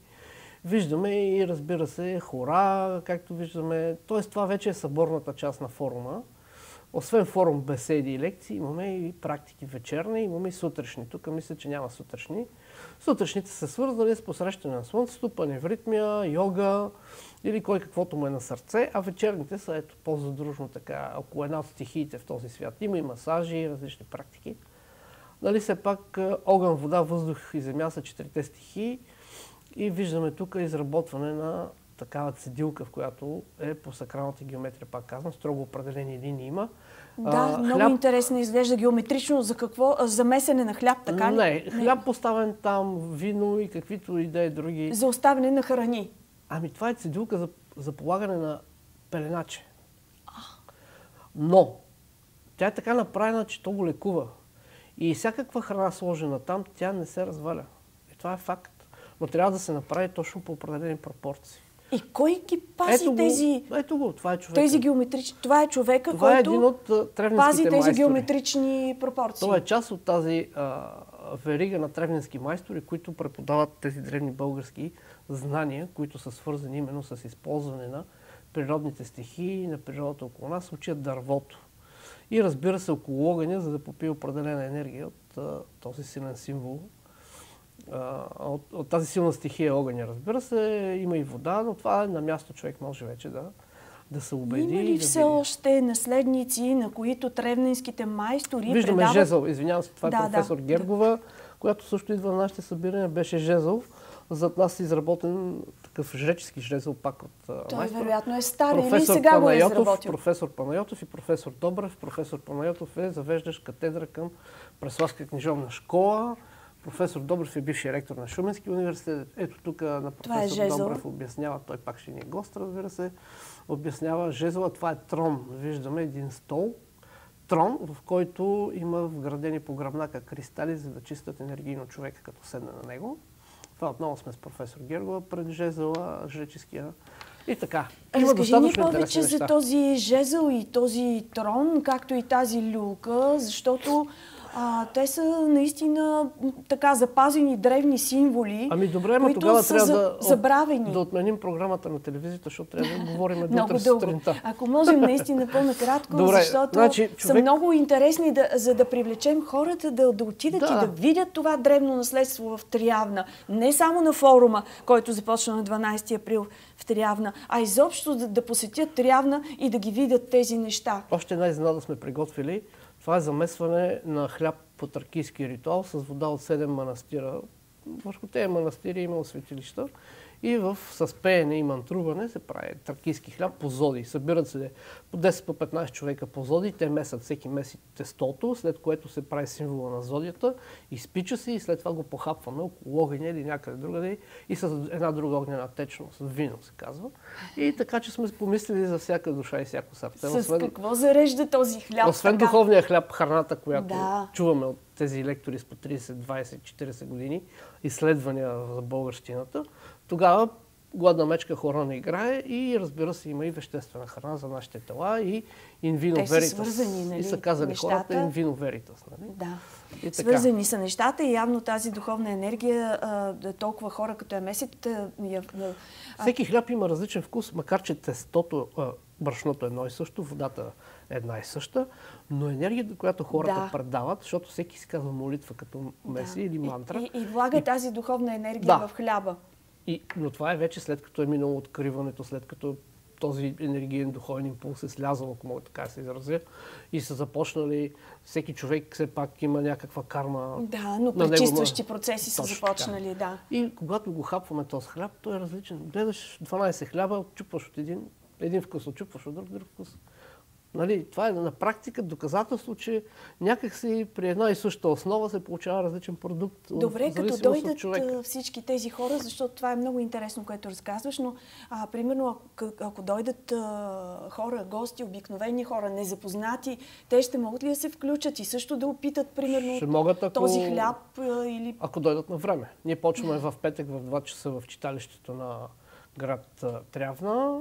Виждаме и разбира се хора, както виждаме. Тоест това вече е съборната част на форума. Освен форум, беседи и лекции, имаме и практики вечерни, имаме и сутрешни. Тук мисля, че няма сутрешни. Сутрешните са свързани с посрещане на слънцето, паневритмия, йога или кой каквото му е на сърце, а вечерните са ето по-задружно така, около една от стихиите в този свят. Има и масажи, и различни практики. Нали, все пак е, огън, вода, въздух и земя са четирите стихии и виждаме тук изработване на такава цедилка, в която е по сакралната геометрия, пак казвам, строго определени линии има. Да, А, много хляб- интересно изглежда геометрично. За какво? За месене на хляб, така ли? Не, хляб поставен там, вино и каквито и да е други. За оставяне на храни. Ами това е цедилка за, за полагане на пеленаче. Но тя е така направена, че то го лекува. И всякаква храна сложена там, тя не се разваля. И това е факт. Но трябва да се направи точно по определени пропорции. И кой ги пази ето тези... Го, ето го, това е човека. Тези геометрични... Това е човека, това е който един от пази тези майстори. геометрични пропорции. Това е част от тази а, верига на древненски майстори, които преподават тези древни български знания, които са свързани именно с използване на природните стихии, на природата около нас, учат дървото. И разбира се, около огъня, за да попие определена енергия от а, този силен символ. От, от тази силна стихия огъня, разбира се, има и вода, но това е на място човек може вече да да се убеди. Има ли да все види. още наследници, на които тревненските майстори Виждаме предават... Жезъл, извинявам се, това е Да, професор да. Гергова, която също идва на нашите събирания, беше Жезъл. Зад нас е изработен такъв жречески жезъл пак от Той майстор. вероятно е стар или професор сега го е Панайотов, изработил. професор Панайотов и професор Добрев. Професор Панайотов е завеждащ катедра към Преславска книжовна школа. Професор Добрев е бивши ректор на Шуменския университет. Ето тук на е професор жезъл. Добрев обяснява, той пак ще ни е гост, разбира се, обяснява жезъла. Това е трон. Виждаме един стол, трон, в който има вградени по гръбнака кристали, за да чистят енергийно човека, като седне на него. Това отново сме с професор Гергова пред жезъла, жреческия. И така. Има Разкажи ни повече за неща. този жезъл и този трон, както и тази люлка, защото а, те са наистина така запазени древни символи, Ами добре, ама които тогава са трябва да, забравени. да отменим програмата на телевизията, защото трябва да говорим до Много сутринта. Ако можем наистина по-накратко, Добре, защото значи, са човек- много интересни, да, за да привлечем хората да, да отидат Да. и да видят това древно наследство в Триявна. Не само на форума, който започна на 12 април в Триявна, а изобщо да, да посетят Триявна и да ги видят тези неща. Още една изненада сме приготвили. Това е замесване на хляб по тракийски ритуал с вода от 7 манастира. Върху тези манастири има светилища. И в, с пеене и мантруване се прави тракийски хляб по зоди. Събират се по 10 по 15 човека по зоди. Те месят всеки месец тестото, след което се прави символа на зодията, изпича се и след това го похапваме около огъня или някъде другаде и с една друга огнена течност, вино се казва. И така, че сме помислили за всяка душа и всяко сърце. С какво зарежда този хляб? Освен така? духовния хляб, храната, която Да. чуваме от тези лектори с по 30, 20, 40 години, изследвания за българщината, тогава гладна мечка хора не играе и разбира се има и веществена храна за нашите тела и инвино Те са свързани, нали, И са казали нещата? хората инвино veritas. Нали? Да. И така. Свързани са нещата и явно тази духовна енергия, а, да толкова хора като я месят, а, Всеки хляб има различен вкус, макар че тестото, а, брашното е едно и също, водата е една и съща, но енергията, която хората Да. предават, защото всеки си казва молитва като меси или мантра. и, и влага тази духовна енергия Да. в хляба. И, но това е вече след като е минало откриването, след като този енергиен духовен импулс е слязал, ако мога така се изразя, и са започнали, всеки човек все пак има някаква карма. Да, но него, пречистващи ма- процеси са Точно започнали, да. И когато го хапваме този хляб, той е различен. Гледаш 12 хляба, чупваш от един, един вкус, отчупваш от друг, друг вкус. Нали, това е на практика доказателство, че някакси при една и съща основа се получава различен продукт. Добре, като дойдат всички тези хора, защото това е много интересно, което разказваш, но а, примерно ако, дойдат а, хора, гости, обикновени хора, незапознати, те ще могат ли да се включат и също да опитат, примерно, Ще могат, ако- този хляб а, или... Ако дойдат на време. Ние почваме в петък в 2 часа в читалището на град Трявна.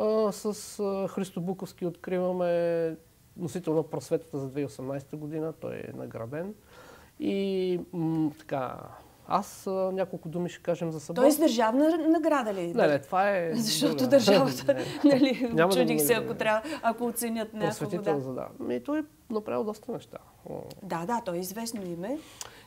А, с а, Христо Буковски откриваме носител на просветата за 2018 година. Той е награден. И м, така, аз а, няколко думи ще кажем за събор. Той е с държавна награда ли? Не, не, това е... Защото друга. държавата, нали, Няма да чудих го се, ако, трябва, ако оценят някого. Да. за да. Ми, той е направил доста неща. Да, да, той е известно име.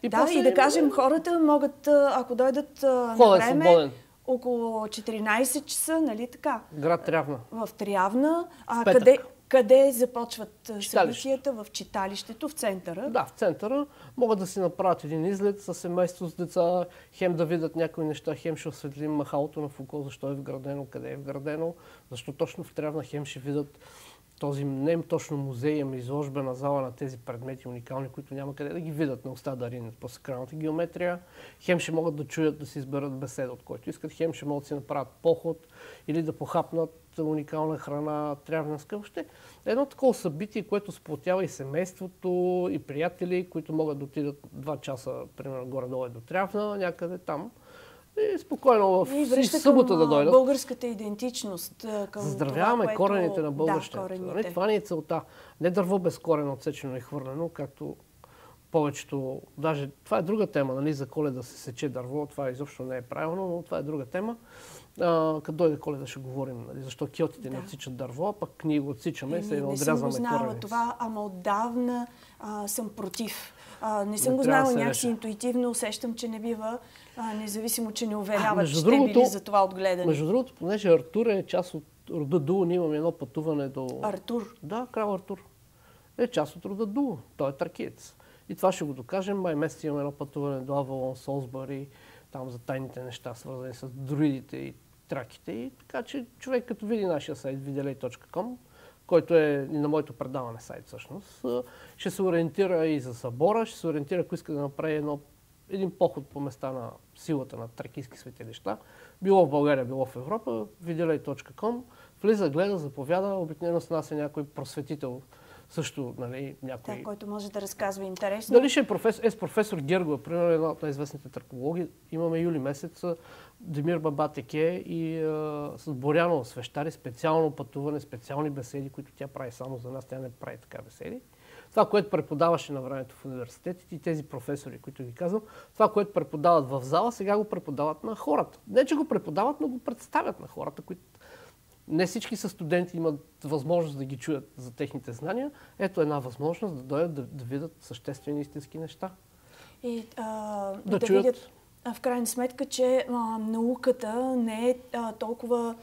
И да, и да кажем, хората могат, ако дойдат а, на е време, свободен. Около 14 часа, нали така? Град Трявна. В Триявна. А В къде, къде започват а, Читалище. събитията? В читалището, в центъра. Да, в центъра могат да си направят един излет с семейство с деца, хем да видят някои неща, хем ще осветлим махалото на Фуко, защо е вградено, къде е вградено, защо точно в Трявна хем ще видят този не точно музей, ами изложбена зала на тези предмети уникални, които няма къде да ги видят, не остава да ринат по сакралната геометрия. Хем ще могат да чуят да си изберат беседа, от който искат, хем ще могат да си направят поход или да похапнат уникална храна, трявненска. Въобще едно такова събитие, което сплотява и семейството, и приятели, които могат да отидат два часа, примерно горе-долу до Трявна, някъде там. И спокойно в И връща събота да дойдат. българската идентичност. Към Заздравяваме това, което... корените на Да, българщината. корените. нали? Това ни е целта. Не дърво без корен отсечено и хвърлено, както повечето, даже това е друга тема, нали, за коледа се сече дърво, това изобщо не е правилно, но това е друга тема. А, като дойде коледа ще говорим, нали, защо киотите не Да. отсичат дърво, а пък ние го отсичаме и се Еми, не съм го отрязваме знала това, ама отдавна а, съм против. А, не съм Не го да знала някакси интуитивно, усещам, че не бива, а, независимо, че не уверяват, между че другото- те били за това отгледани. Между другото, понеже Артур е част от рода Дуло ние имаме едно пътуване до... Артур. Да, крал Артур. Е част от рода Дуло. Той е тракиец. И това ще го докажем. Май месец имаме едно пътуване до Авалон, Солсбъри, там за тайните неща, свързани с друидите и траките. И така че човек като види нашия сайт videlay.com, който е на моето предаване сайт всъщност, ще се ориентира и за събора, ще се ориентира, ако иска да направи едно, един поход по места на силата на тракийски светилища. Било в България, било в Европа, videlay.com, влиза, гледа, заповяда, обикновено с нас е някой просветител, също нали, някой... Да, който може да разказва интересно. Дали ще е професор, е с професор Гергова, примерно една от най-известните тракологи. Имаме юли месец Демир Бабатеке и а, с Боряно свещари, специално пътуване, специални беседи, които тя прави само за нас, тя не прави така беседи. Това, което преподаваше на времето в университетите и тези професори, които ги казвам, това, което преподават в зала, сега го преподават на хората. Не, че го преподават, но го представят на хората, които не всички са студенти имат възможност да ги чуят за техните знания. Ето една възможност да дойдат да, да видят съществени истински неща. И а, да, да чуят... видят в крайна сметка, че а, науката не е а, толкова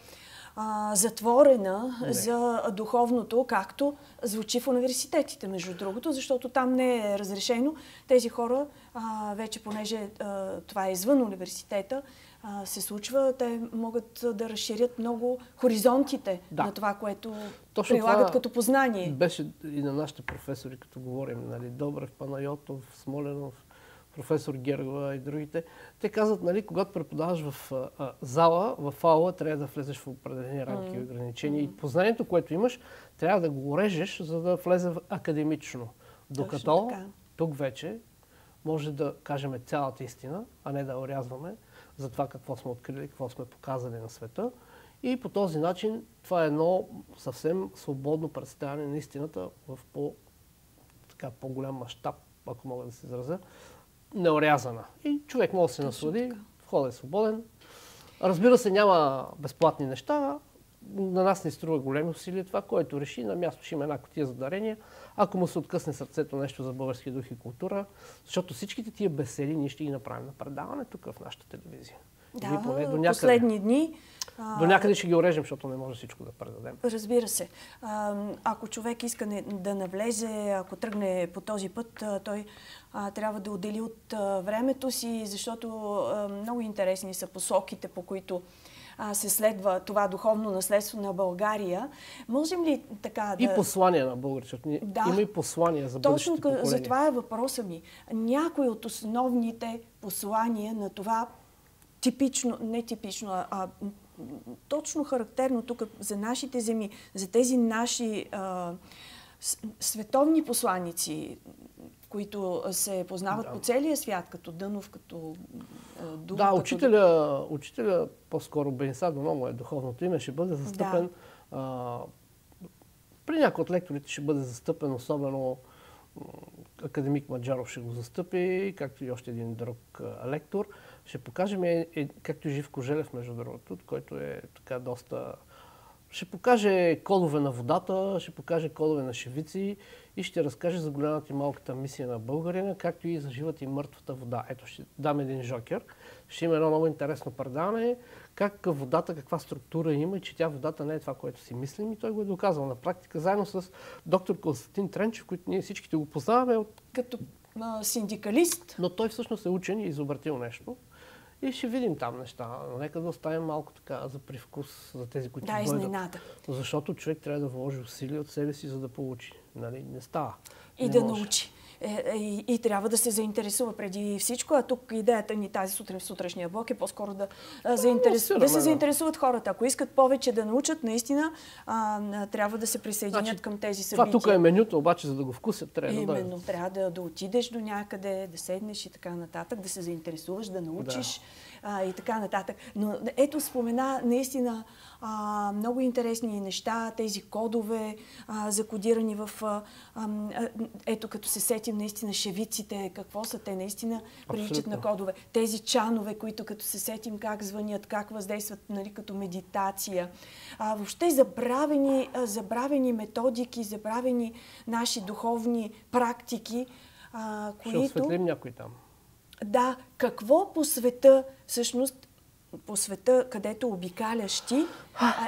а, затворена не. за духовното, както звучи в университетите, между другото, защото там не е разрешено. Тези хора, а, вече понеже а, това е извън университета, а, се случва, те могат да разширят много хоризонтите да. на това, което Точно прилагат това като познание. Беше и на нашите професори, като говорим, нали, Добрев, Панайотов, Смоленов, професор Гергова и другите, те казват, нали, когато преподаваш в а, зала, в аула, трябва да влезеш в определени рамки и ограничения. И познанието, което имаш, трябва да го режеш, за да влезе академично. Докато тук вече може да кажем цялата истина, а не да орязваме за това какво сме открили, какво сме показали на света. И по този начин това е едно съвсем свободно представяне на истината в по, така, по-голям мащаб, ако мога да се изразя, неорязана. И човек може да се наслади, входът е свободен. Разбира се, няма безплатни неща. На нас не струва големи усилия това, който реши. На място ще има една котия за дарения. Ако му се откъсне сърцето нещо за български дух и култура, защото всичките тия бесели ние ще ги направим на предаване тук в нашата телевизия. Да, поне до някъде, последни дни. До някъде ще ги орежем, защото не може всичко да предадем. Разбира се. Ако човек иска да навлезе, ако тръгне по този път, той трябва да отдели от времето си, защото много интересни са посоките, по които се следва това духовно наследство на България. Можем ли така да... И послания на българите. Да. Има и послания за Точно за това е въпроса ми. Някои от основните послания на това типично, не типично, а точно характерно тук за нашите земи, за тези наши а, световни посланици, които се познават да. по целия свят, като Дънов, като Дух. Да, учителя, като... учителя по-скоро Бенса много е духовното име, ще бъде застъпен. Да. А, при някои от лекторите ще бъде застъпен, особено академик Маджаров ще го застъпи, както и още един друг лектор. Ще покажем, е, е, както и Жив Кожелев, между другото, който е така доста... Ще покаже кодове на водата, ще покаже кодове на шевици и ще разкаже за голямата и малката мисия на българина, както и за живата и мъртвата вода. Ето, ще дам един жокер. Ще има едно много интересно предаване, как водата, каква структура има и че тя водата не е това, което си мислим. И той го е доказал на практика, заедно с доктор Константин Тренчев, които ние всичките го познаваме. От... Като а, синдикалист. Но той всъщност е учен и изобретил нещо. И ще видим там неща. Но нека да оставим малко така за привкус за тези, които да, дойдат. изненада. Защото човек трябва да вложи усилия от себе си, за да получи. Нали? Не става. И не да може. научи. Е, е, и, и трябва да се заинтересува преди всичко. А тук идеята ни тази сутрин в сутрешния блок е по-скоро да, заинтересу... да се заинтересуват хората. Ако искат повече да научат, наистина а, трябва да се присъединят значи, към тези събития. Това тук е менюто, обаче за да го вкусят трябва Именно, да Именно, трябва да, да отидеш до някъде, да седнеш и така нататък, да се заинтересуваш, да научиш. Да а, и така нататък. Но ето спомена наистина а, много интересни неща, тези кодове, а, закодирани в... А, а, ето като се сетим наистина шевиците, какво са те, наистина приличат на кодове. Тези чанове, които като се сетим как звънят, как въздействат нали, като медитация. А, въобще забравени, а, забравени методики, забравени наши духовни практики, а, които... Ще осветлим някой там. Да, какво по света всъщност по света, където обикаляш ти,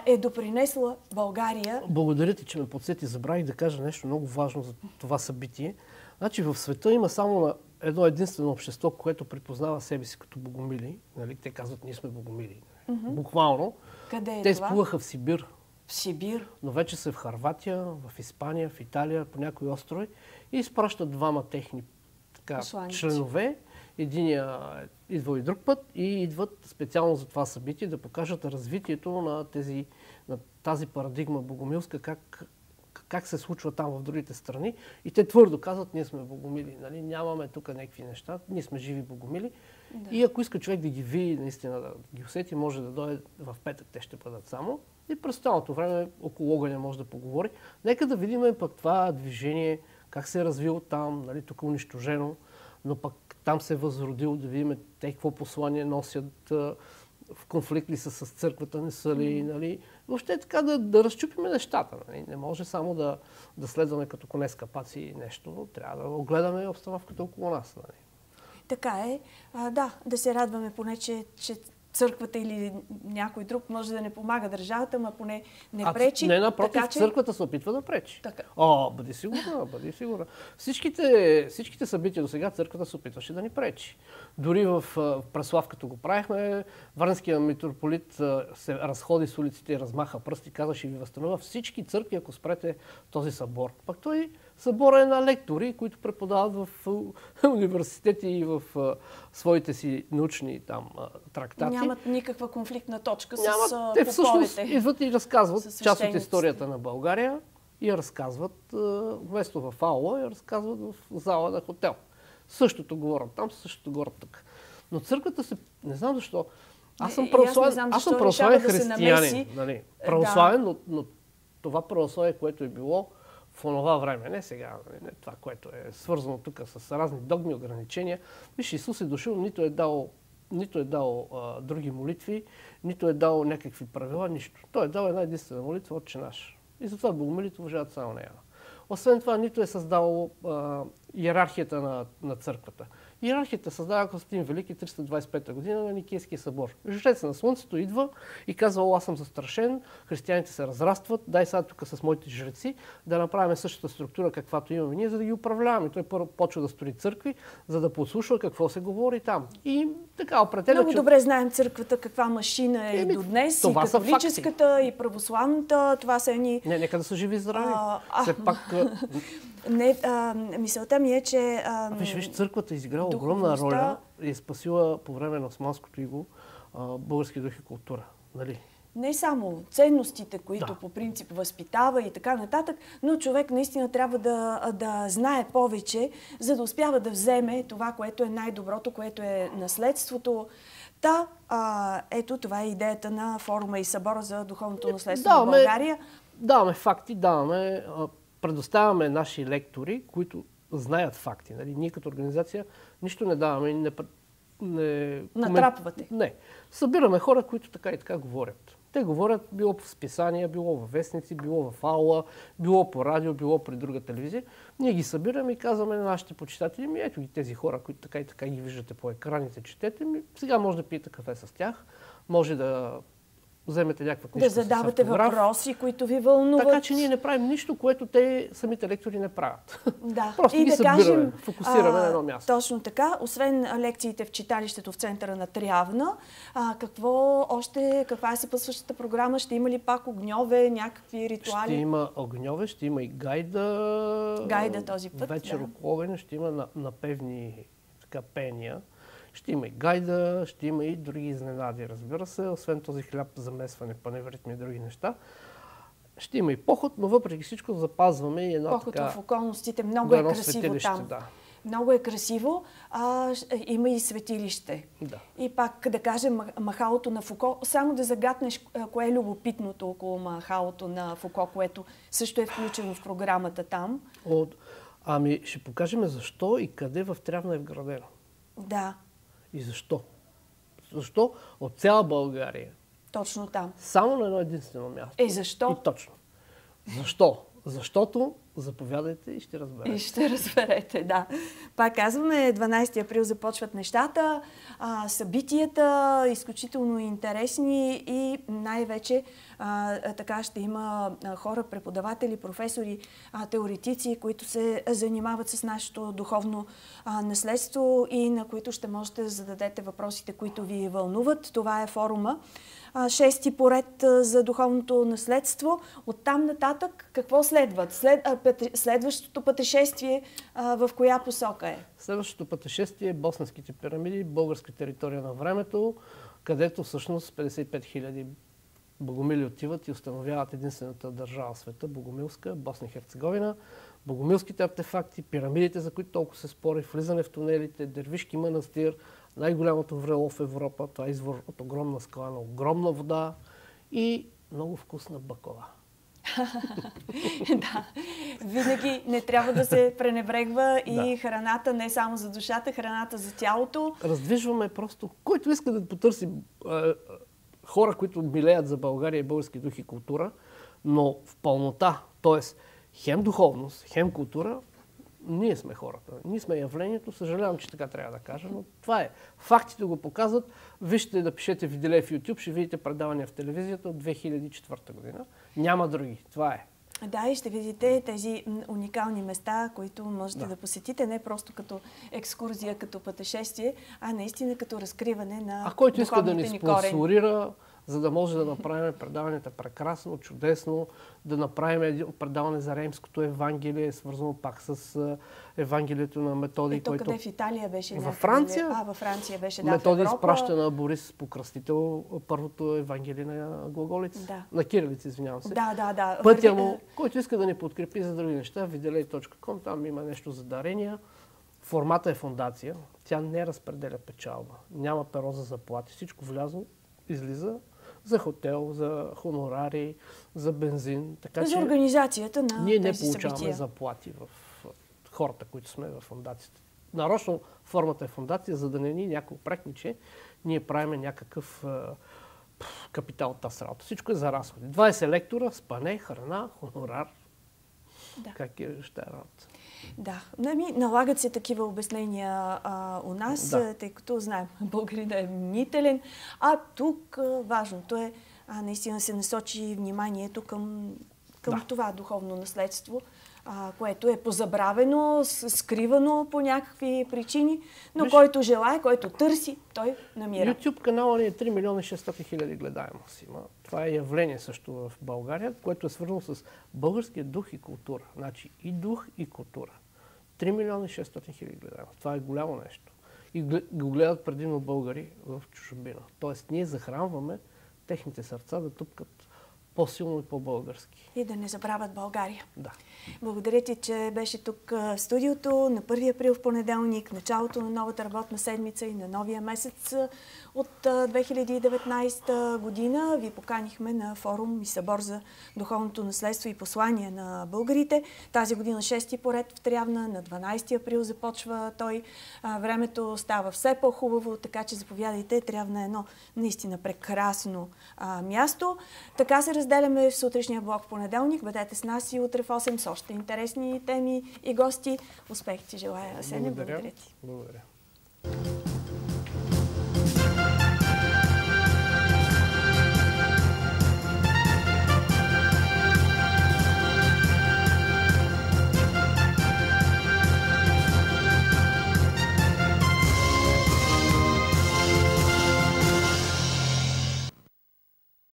е допринесла България. Благодаря ти, че ме подсети. Забравих да кажа нещо много важно за това събитие. Значи в света има само едно единствено общество, което припознава себе си като богомили. Нали? Те казват, ние сме богомили. Mm-hmm. Буквално. Къде е Те това? изплуваха в Сибир. В Сибир? Но вече са в Харватия, в Испания, в Италия, по някои острови и изпращат двама техни така, членове. Единия идва и друг път и идват специално за това събитие да покажат развитието на, тези, на тази парадигма богомилска, как, как се случва там в другите страни. И те твърдо казват, ние сме богомили, нали? нямаме тук някакви неща, ние сме живи богомили. Да. И ако иска човек да ги види, наистина да ги усети, може да дойде в петък, те ще бъдат само. И през цялото време около огъня може да поговори. Нека да видим пък това движение, как се е развило там, нали, тук е унищожено, но пък там се е възродил, да видим те какво послание носят, в конфликт ли са с църквата, не са ли, нали. Въобще така да, да разчупиме нещата. Нали. Не може само да, да следваме като коне с капаци нещо, трябва да огледаме обстановката около нас. Нали. Така е. А, да, да се радваме поне, че, че църквата или някой друг може да не помага държавата, ма поне не пречи. А, не, напротив, така, че... църквата се опитва да пречи. Така. О, бъди сигурна, бъди сигурна. Всичките, всичките събития до сега църквата се опитваше да ни пречи. Дори в, в Преслав, като го правихме, Варнския митрополит се разходи с улиците и размаха пръсти, казваше ви възстановя всички църкви, ако спрете този събор. Пак той събора е на лектори, които преподават в университети и в своите си научни там трактати. Нямат никаква конфликтна точка Нямат, с Те всъщност идват и разказват част от историята на България и разказват вместо в аула, я разказват в зала на хотел. Същото говорят там, същото говорят тук. Но църквата се... Не знам защо. Аз съм православен, аз, аз съм православен християнин. Да нали, православен, да. но, но това православие, което е било, в онова време, не сега, не това, което е свързано тук с разни догми, ограничения. Виж, Исус е дошъл, нито е дал, нито е дал а, други молитви, нито е дал някакви правила, нищо. Той е дал една единствена молитва, Отче наш. И затова богомилите уважават само нея. Освен това, нито е създал а, иерархията на, на църквата. Иерархията създава Константин Велики 325 година на Никейския събор. Жрец на Слънцето идва и казва, аз съм застрашен, християните се разрастват, дай сега тук с моите жреци да направим същата структура, каквато имаме ние, за да ги управляваме. Той първо почва да строи църкви, за да послушва какво се говори там. И така определя, Много че... добре знаем църквата каква машина е Еми, до днес, и католическата, и православната. Това са едни... Не, нека да са живи здрави. А, Все пак не, а, мисълта ми е, че... А, виж, виж, църквата изиграла огромна роля и е спасила по време на османското иго български дух и култура. Нали? не само ценностите, които да. по принцип възпитава и така нататък, но човек наистина трябва да, да знае повече, за да успява да вземе това, което е най-доброто, което е наследството. Та, а, ето това е идеята на форума и събора за духовното наследство даваме, в България. Даваме факти, даваме предоставяме наши лектори, които знаят факти. Нали? Ние като организация нищо не даваме. Не, не, Натрапвате? Не. Събираме хора, които така и така говорят. Те говорят било в списания, било в вестници, било в аула, било по радио, било при друга телевизия. Ние ги събираме и казваме на нашите почитатели, ми ето ги тези хора, които така и така ги виждате по екраните, четете ми, сега може да пиете кафе с тях, може да вземете някаква книжка Да задавате въпроси, които ви вълнуват. Така че ние не правим нищо, което те самите лектори не правят. Да. Просто и ги да събираме, кажем, фокусираме а, на едно място. Точно така. Освен лекциите в читалището в центъра на Трявна, а, какво още, каква е съпътстващата програма? Ще има ли пак огньове, някакви ритуали? Ще има огньове, ще има и гайда. Гайда този път, Вечер да. ще има напевни така пения ще има и гайда, ще има и други изненади, разбира се. Освен този хляб, замесване, паневритми и други неща. Ще има и поход, но въпреки всичко запазваме и едно поход така... в околностите. Много е красиво там. Да. Много е красиво. А, има и светилище. Да. И пак да кажем махалото на Фуко. Само да загатнеш кое е любопитното около махалото на Фуко, което също е включено в програмата там. От... Ами ще покажем защо и къде в Трявна е вградено. Да. И защо? Защо от цяла България? Точно там. Само на едно единствено място. Е, защо? И точно. Защо? Защото Заповядайте и ще разберете. И ще разберете, да. Пак казваме, 12 април започват нещата, събитията изключително интересни и най-вече а, така ще има хора, преподаватели, професори, а, теоретици, които се занимават с нашето духовно а, наследство и на които ще можете да зададете въпросите, които ви вълнуват. Това е форума шести поред за духовното наследство. От там нататък какво следват? След, следващото пътешествие в коя посока е? Следващото пътешествие е Босненските пирамиди, българска територия на времето, където всъщност 55 000 богомили отиват и установяват единствената държава в света, Богомилска, Босна и Херцеговина. Богомилските артефакти, пирамидите, за които толкова се спори, влизане в тунелите, Дервишки манастир, най-голямото врело в Европа. Това е извор от огромна скала на огромна вода и много вкусна бакова. да, винаги не трябва да се пренебрегва и да. храната не само за душата, храната за тялото. Раздвижваме просто, който иска да потърси хора, които милеят за България и български дух и култура, но в пълнота, т.е. хем духовност, хем култура, ние сме хората. Ние сме явлението. Съжалявам, че така трябва да кажа, но това е. Фактите го показват. Вижте да пишете видео в YouTube, ще видите предавания в телевизията от 2004 година. Няма други. Това е. Да, и ще видите тези уникални места, които можете да, да посетите, не просто като екскурзия, като пътешествие, а наистина като разкриване на А който иска да ни спонсорира, за да може да направим предаването прекрасно, чудесно, да направим един предаване за Ремското Евангелие, свързано пак с Евангелието на Методи. Ето който... къде в Италия беше? Във Франция. А, във Франция беше, да, Методи изпраща на Борис Покръстител първото Евангелие на глаголица. Да. На кирилица, извинявам се. Да, да, да. Пътя му, който иска да ни подкрепи за други неща, videlay.com, там има нещо за дарения. Формата е фундация. Тя не разпределя печалба. Няма перо за заплати. Всичко влязло, излиза за хотел, за хонорари, за бензин. Така, за организацията на Ние не получаваме събития. заплати в хората, които сме в фундацията. Нарочно формата е фундация, за да не ни някой прекниче, ние правиме някакъв капитал от тази работа. Всичко е за разходи. 20 лектора, спане, храна, хонорар. Да. Как е ще работа? Да, нами, налагат се такива обяснения а, у нас, да. тъй като знаем, българин е мнителен. А тук а, важното е а, наистина се насочи вниманието към, към да. това духовно наследство, а, което е позабравено, скривано по някакви причини, но Виж, който желая, който търси, той намира. YouTube канала ни е 3 милиона 600 хиляди гледаемост има. Това е явление също в България, което е свързано с българския дух и култура. Значи и дух, и култура. 3 милиона 600 хиляди гледаемост. Това е голямо нещо. И го гледат предимно българи в чужбина. Тоест ние захранваме техните сърца да тупкат по-силно и по-български. И да не забравят България. Да. Благодаря ти, че беше тук в студиото на 1 април в понеделник, началото на новата работна седмица и на новия месец от 2019 година. Ви поканихме на форум и събор за духовното наследство и послание на българите. Тази година 6 поред в Трявна, на 12 април започва той. Времето става все по-хубаво, така че заповядайте. Трявна е едно наистина прекрасно място. Така се разделяме в сутрешния блок в понеделник. Бъдете с нас и утре в 8 с още интересни теми и гости. Успех ти желая, Асене. Благодаря. Благодаря ти. Благодаря.